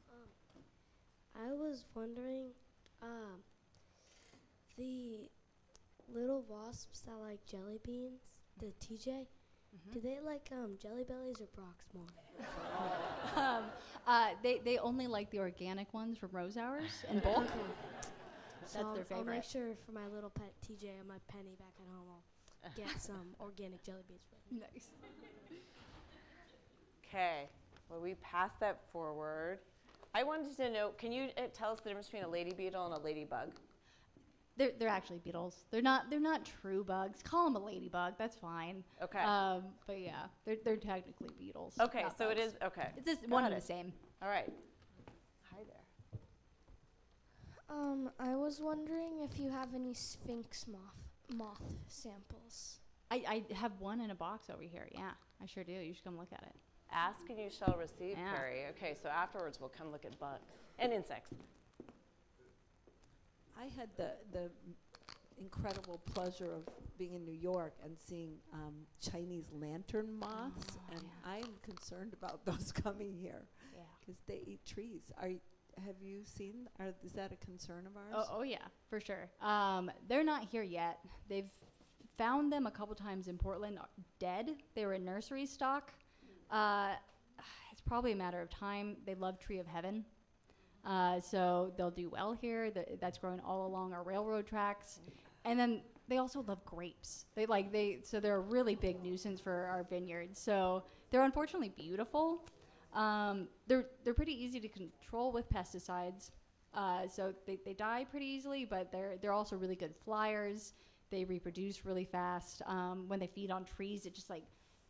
you. Um I was wondering, um, the little wasps that like jelly beans, the TJ, do they like um, jelly bellies or Brach's more? um, uh, they, they only like the organic ones from Rosauers in bulk. So That's I'll- their I'll make sure for my little pet TJ and my penny back at home, I'll get some organic jelly beans for him. Nice. Okay. Well, we pass that forward. I wanted to know. Can you uh, tell us the difference between a lady beetle and a ladybug? They're, they're actually beetles. They're not they're not true bugs. Call them a ladybug. That's fine. Okay. Um, but yeah, they're, they're technically beetles. okay. So it bugs. is okay. It's just Got one and the same. All right. Hi there. Um, I was wondering if you have any sphinx moth moth samples. I, I have one in a box over here. Yeah, I sure do. You should come look at it. Ask and you shall receive, Yeah. Carrie. Okay. So afterwards, we'll come look at bugs and insects. I had the, the incredible pleasure of being in New York and seeing um, Chinese lantern moths, and I am concerned about those coming here Yeah. because they eat trees. Are y- have you seen? Are, is that a concern of ours? Oh, oh yeah, for sure. Um, they're not here yet. They've found them a couple times in Portland, uh, dead. They were in nursery stock. Uh, it's probably a matter of time. They love Tree of Heaven, uh, so they'll do well here. Th- that's growing all along our railroad tracks, and then they also love grapes. They like they so they're a really big nuisance for our vineyards. So they're unfortunately beautiful. Um, they're they're pretty easy to control with pesticides. Uh, so they, they die pretty easily, but they're they're also really good flyers. They reproduce really fast. Um, when they feed on trees, it just like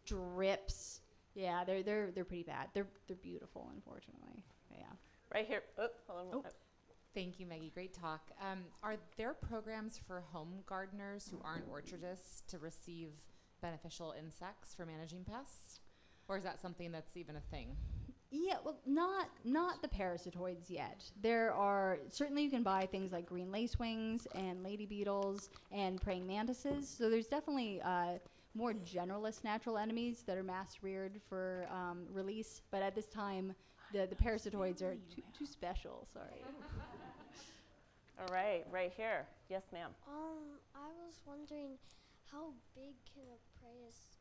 drips. Yeah, they're they're they're pretty bad. They're they're beautiful, unfortunately. But yeah. Right here. Oh, hold on. Oh. Thank you, Maggie. Great talk. Um, are there programs for home gardeners who aren't orchardists to receive beneficial insects for managing pests? Or is that something that's even a thing? Yeah, well, not not the parasitoids yet. There are certainly you can buy things like green lacewings and lady beetles and praying mantises. So there's definitely uh, more generalist natural enemies that are mass reared for um, release. But at this time, the the parasitoids are too, too special. Sorry. All right. Right here. Yes, ma'am. Um, I was wondering how big can a Praeus pra- pra-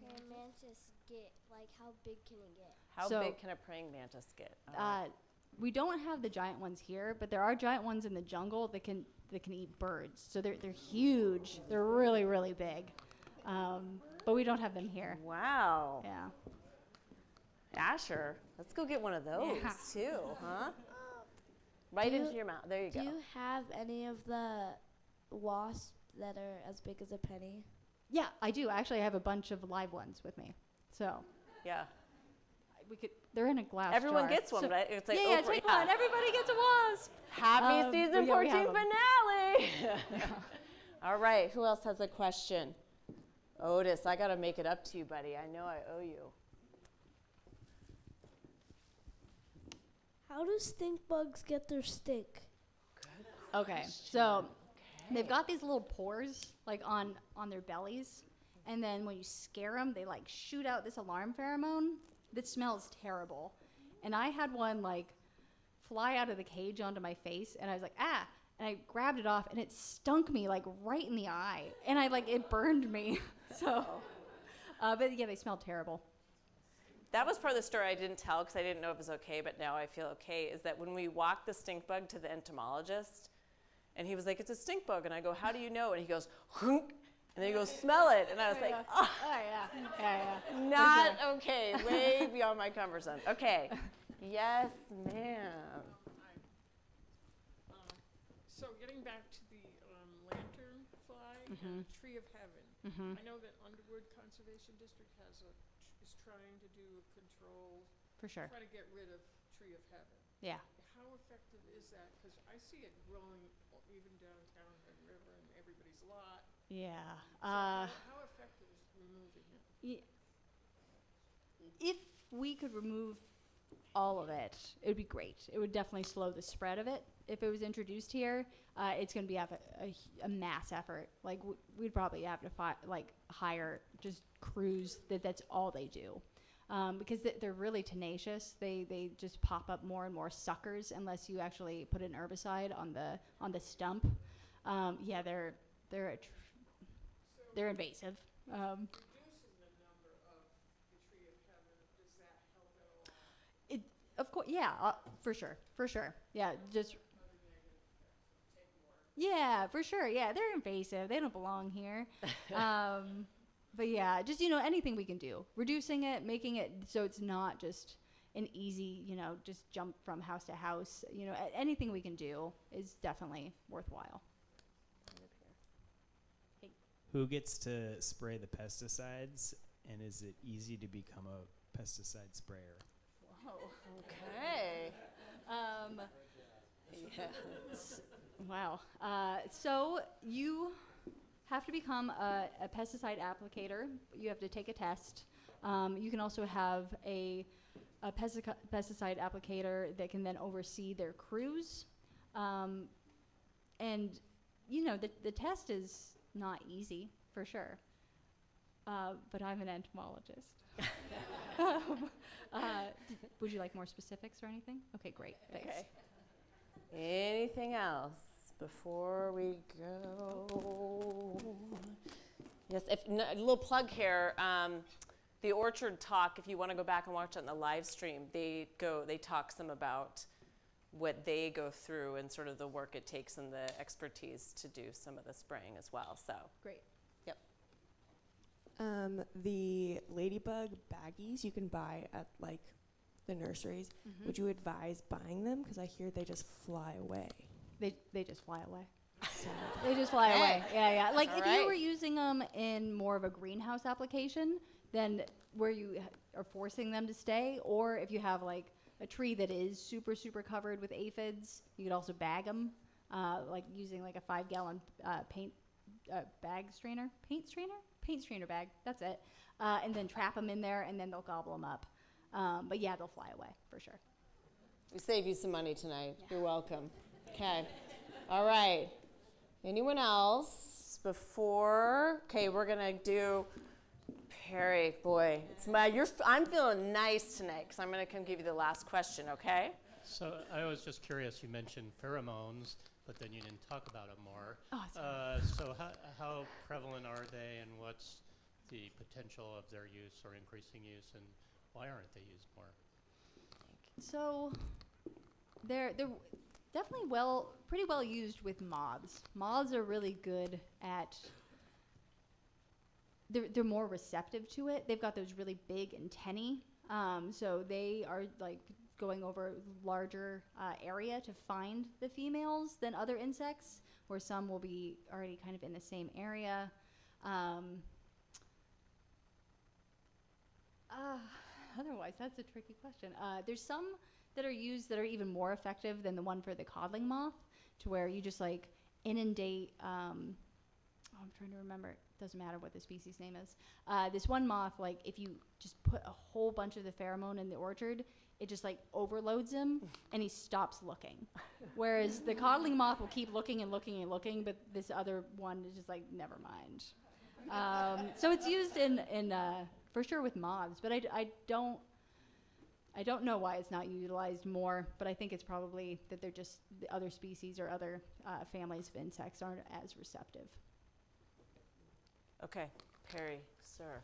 praying mantis get? Like, how big can it get? How So- big can a praying mantis get? All right. Uh, we don't have the giant ones here, but there are giant ones in the jungle that can that can eat birds. So they're they're huge. They're really really big. Um, but we don't have them here. wow. Yeah. Asher, let's go get one of those Yeah. too, huh? Right Do into your mouth. There you Do go. Do you have any of the wasps that are as big as a penny? Yeah, I do. Actually, I have a bunch of live ones with me. So yeah. we could. They're in a glass. Everyone jar. gets one, So- right? It's like yeah, yeah, Oprah, take one. Everybody gets a wasp. Happy Um, season but yeah, we 14 have 'em. finale. All right, who else has a question? Otis, I got to make it up to you, buddy. I know I owe you. How do stink bugs get their stink? Okay, so they've got these little pores like on on their bellies, and then when you scare them, they like shoot out this alarm pheromone that smells terrible. And I had one like fly out of the cage onto my face, and I was like, ah. And I grabbed it off, and it stunk me like right in the eye, and I like it burned me. so, uh, but yeah, they smell terrible. that was part of the story I didn't tell because I didn't know if it was okay, but now I feel okay. Is that when we walked the stink bug to the entomologist, and he was like, "It's a stink bug," and I go, "How do you know?" And he goes, "Hunk," and then he goes, "Smell it," and I was like, "Oh, Oh yeah, yeah, yeah. not okay. Way beyond my comfort zone." Okay, yes, ma'am. Uh, So getting back to the um, lantern fly and the tree of heaven. I know that Underwood Conservation District has a, tr- is trying to do a control, For sure. try to get rid of tree of heaven. Yeah. How effective is that? Because I see it growing o- even downtown Hood River and everybody's lot. Yeah. So Uh, how, how effective is removing it? y- if we could remove all of it, it would be great. It would definitely slow the spread of it. If it was introduced here, uh, it's going to be a, a, hu- a mass effort. Like w- we'd probably have to fi- like hire just crews that that's all they do, um, because th- they're really tenacious. They they just pop up more and more suckers unless you actually put an herbicide on the on the stump. Um, yeah, they're they're a tr- they're invasive. Um, Reducing the number of the tree of heaven, does that help at all? It, of course, yeah, uh, for sure, for sure. Yeah, just. Yeah, for sure. Yeah, they're invasive. They don't belong here. um, but yeah, just you know, anything we can do, reducing it, making it so it's not just an easy, you know, just jump from house to house. You know, a- anything we can do is definitely worthwhile. Who gets to spray the pesticides, and is it easy to become a pesticide sprayer? Okay. Um. Wow. Uh, so you have to become a, a pesticide applicator. You have to take a test. Um, you can also have a, a pestici- pesticide applicator that can then oversee their crews. Um, and, you know, the, the test is not easy, for sure. Uh, but I'm an entomologist. um, uh, would you like more specifics or anything? Okay, great. Thanks. Okay. Anything else before we go? Yes, if n- a little plug here. Um, the Orchard Talk. If you want to go back and watch it on the live stream, they go. They talk some about what they go through and sort of the work it takes and the expertise to do some of the spraying as well. So Great. Um, the ladybug baggies you can buy at like the nurseries. Mm-hmm. Would you advise buying them? Because I hear they just fly away. They, they just fly away. Sad. They just fly away. Yeah, yeah. Like All if right. you were using them in more of a greenhouse application, then where you h- are forcing them to stay, or if you have like a tree that is super, super covered with aphids, you could also bag them, uh, like using like a five gallon uh, paint uh, bag strainer, paint strainer, paint strainer bag. That's it. Uh, and then trap them in there, and then they'll gobble them up. Um, but yeah, they'll fly away for sure. we save you some money tonight. You're welcome. Okay. All right. Anyone else before? Okay, we're gonna do Perry. Boy, it's my. You're. f- I'm feeling nice tonight because I'm gonna come give you the last question. Okay. So I was just curious, you mentioned pheromones, but then you didn't talk about them more. Oh. Uh, so how, how prevalent are they and what's the potential of their use or increasing use and why aren't they used more? So they're they're definitely well pretty well used with moths. Moths are really good at they're they're more receptive to it. They've got those really big antennae. Um, so they are like going over larger uh, area to find the females than other insects, where some will be already kind of in the same area. Um, uh, otherwise, that's a tricky question. Uh, there's some that are used that are even more effective than the one for the codling moth, to where you just like inundate. Um, oh, I'm trying to remember. Doesn't matter what the species name is. Uh, this one moth, like if you just put a whole bunch of the pheromone in the orchard, it just like overloads him and he stops looking. Whereas the codling moth will keep looking and looking and looking, but this other one is just like never mind. Um, so it's used in in uh, for sure with moths, but I, d- I don't I don't know why it's not utilized more, but I think it's probably that they're just the other species or other uh, families of insects aren't as receptive. Okay, Perry, sir.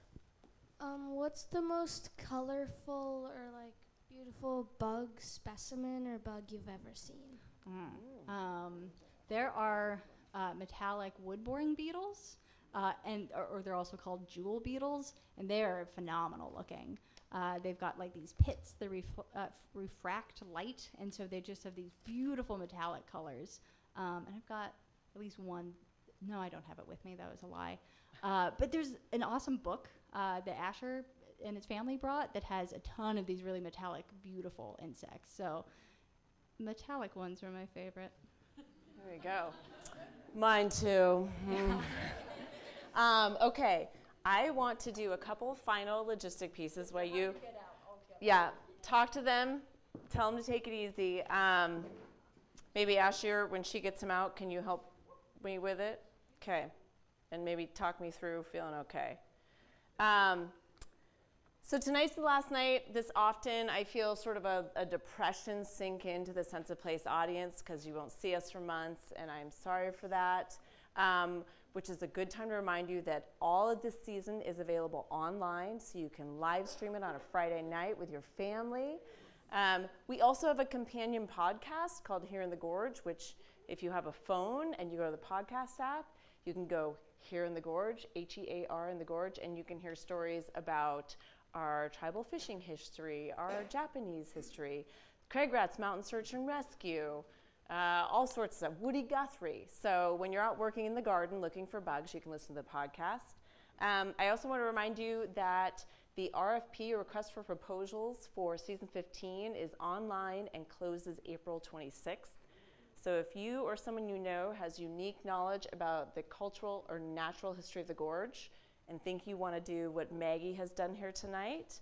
Um, what's the most colorful or like beautiful bug specimen or bug you've ever seen? Um, there are uh, metallic wood boring beetles, uh, and or, or they're also called jewel beetles, and they are phenomenal looking. Uh, they've got like these pits that ref- uh, refract light, and so they just have these beautiful metallic colors. Um, and I've got at least one. No, I don't have it with me. That was a lie. Uh, but there's an awesome book uh, that Asher and his family brought that has a ton of these really metallic, beautiful insects. So metallic ones are my favorite. There you go. Mine too. Mm. um, okay, I want to do a couple final logistic pieces while you, yeah, talk to them, tell them to take it easy. Um, maybe Asher, when she gets him out, can you help me with it? Okay, and maybe talk me through feeling okay. Um, so tonight's the last night. This often I feel sort of a, a depression sink into the sense of place audience because you won't see us for months, and I'm sorry for that. Um, which is a good time to remind you that all of this season is available online, so you can live stream it on a Friday night with your family. Um, we also have a companion podcast called Here in the Gorge, which, if you have a phone and you go to the podcast app, you can go Here in the Gorge, H E A R in the Gorge, and you can hear stories about our tribal fishing history, our Japanese history, Crag Rat's Mountain Search and Rescue, uh, all sorts of. Woody Guthrie. So when you're out working in the garden looking for bugs, you can listen to the podcast. Um, I also want to remind you that the RFP, request for proposals for season 15, is online and closes April 26th. So if you or someone you know has unique knowledge about the cultural or natural history of the gorge and think you want to do what Maggie has done here tonight,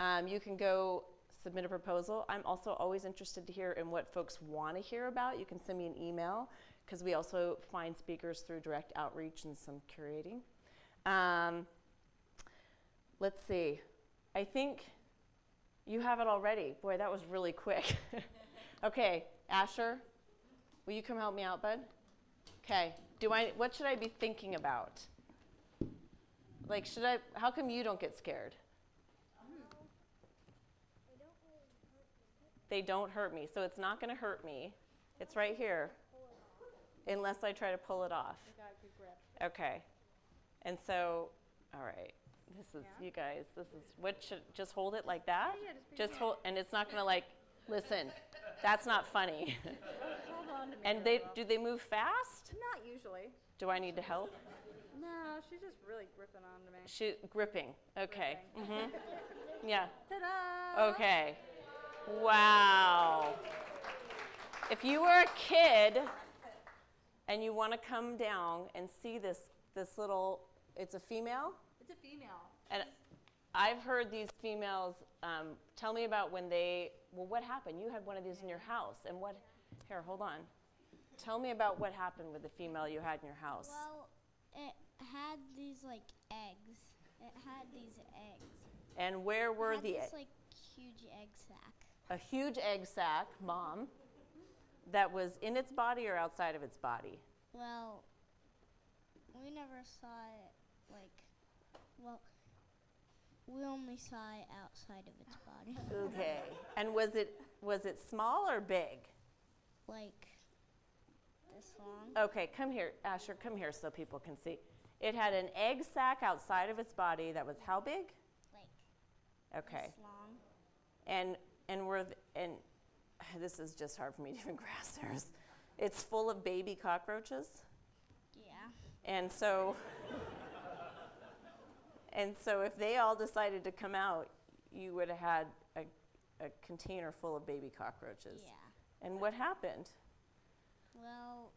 um, you can go submit a proposal. I'm also always interested to hear in what folks want to hear about. You can send me an email because we also find speakers through direct outreach and some curating. Um, let's see. I think you have it already. Boy, that was really quick. okay, Asher, will you come help me out, bud? Okay. Do I? What should I be thinking about? Like, should I? How come you don't get scared? They don't hurt me, so it's not going to hurt me. It's right here, unless I try to pull it off. Okay. And so, all right. This is you guys. This is what should just hold it like that. just hold, and it's not going to like. Listen, that's not funny. Hold on to me. and they do they move fast? Not usually. Do I need to help? No, she's just really gripping onto me. She gripping. Okay. hmm Yeah. Ta-da! Okay. Wow. If you were a kid and you want to come down and see this this little it's a female It's a female. and I've heard these females um, tell me about when they well what happened you had one of these in your house and what here hold on tell me about what happened with the female you had in your house Well, it had these like eggs. It had these eggs. and where It were had the this like huge egg sac. a huge egg sac mom that was in its body or outside of its body Well, we never saw it like. Well, we only saw it outside of its body. Okay. And was it was it small or big? like this long. Okay, come here, Asher, come here so people can see. It had an egg sac outside of its body that was how big? Like Okay. this long. And and were th- and this is just hard for me to even grasp. There's, it's full of baby cockroaches, Yeah. and so and so if they all decided to come out, you would have had a, a container full of baby cockroaches. Yeah. And what happened? Well,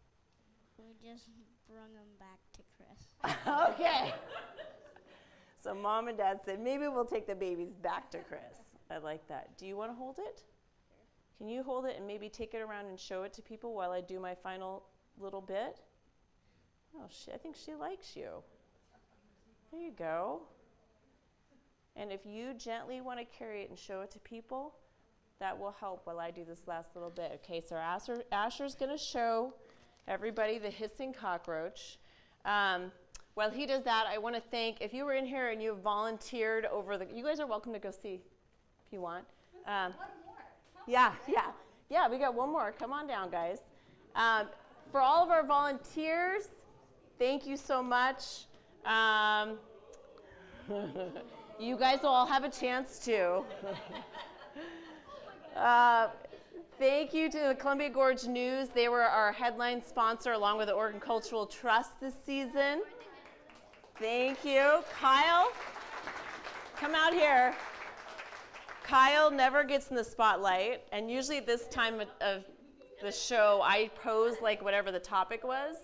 we just brung them back to Chris. okay. So mom and dad said, maybe we'll take the babies back to Chris. I like that. Do you want to hold it? Can you hold it and maybe take it around and show it to people while I do my final little bit? Oh, she, I think she likes you. There you go. And if you gently want to carry it and show it to people, that will help while I do this last little bit. Okay, so Asher, Asher's going to show everybody the hissing cockroach. Um, while he does that, I want to thank, if you were in here and you volunteered over the, you guys are welcome to go see if you want. Um, yeah, yeah. Yeah, we got one more. Come on down, guys. Um, for all of our volunteers, thank you so much. Um, you guys will all have a chance to. uh, thank you to the Columbia Gorge News. They were our headline sponsor along with the Oregon Cultural Trust this season. Thank you. Kyle, come out here. Kyle never gets in the spotlight, and usually at this time of, of the show, I pose like whatever the topic was.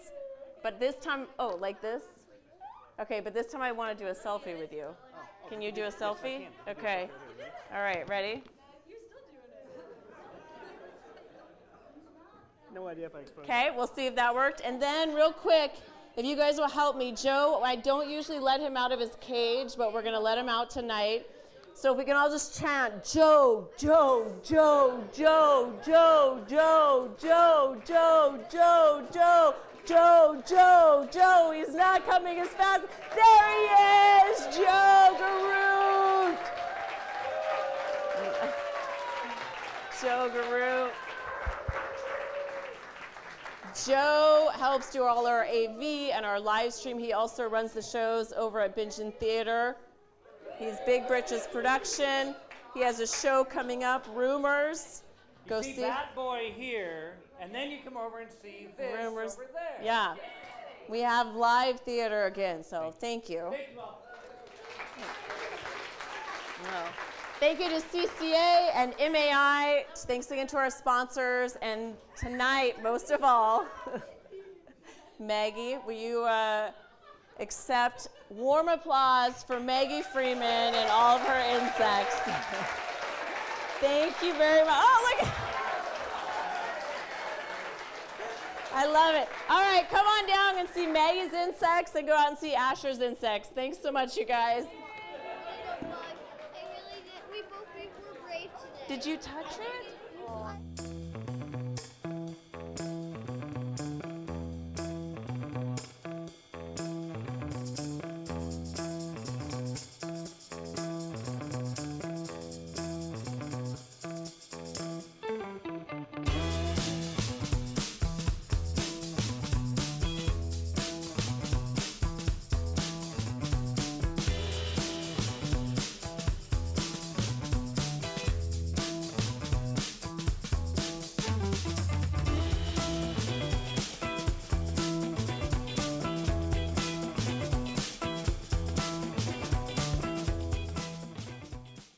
But this time, oh, like this? Okay, but this time I want to do a selfie with you. Can you do a selfie? Okay. All right, ready? No idea exposed Okay, we'll see if that worked. And then, real quick, if you guys will help me, Joe, I don't usually let him out of his cage, but we're going to let him out tonight. So if we can all just chant Joe, Joe, Joe, Joe, Joe, Joe, Joe, Joe, Joe, Joe, Joe, Joe, Joe. He's not coming as fast. There he is, Joe Garoot. Joe Garoot. Joe helps do all our AV and our live stream. He also runs the shows over at Bingen Theater. He's Big Britches Production. He has a show coming up, Rumors. Go you see, Bat Boy here, and then you come over and see this Rumors. over there. Yeah. We have live theater again, so thank you. No. Thank you to CCA and MAI. Thanks again to our sponsors. And tonight, most of all, Maggie, will you uh, accept warm applause for Maggie Freeman and all of her insects? Thank you very much. Oh, look. I love it. All right, come on down and see Maggie's insects and go out and see Asher's insects. Thanks so much, you guys. We both we were brave today. Did you touch it?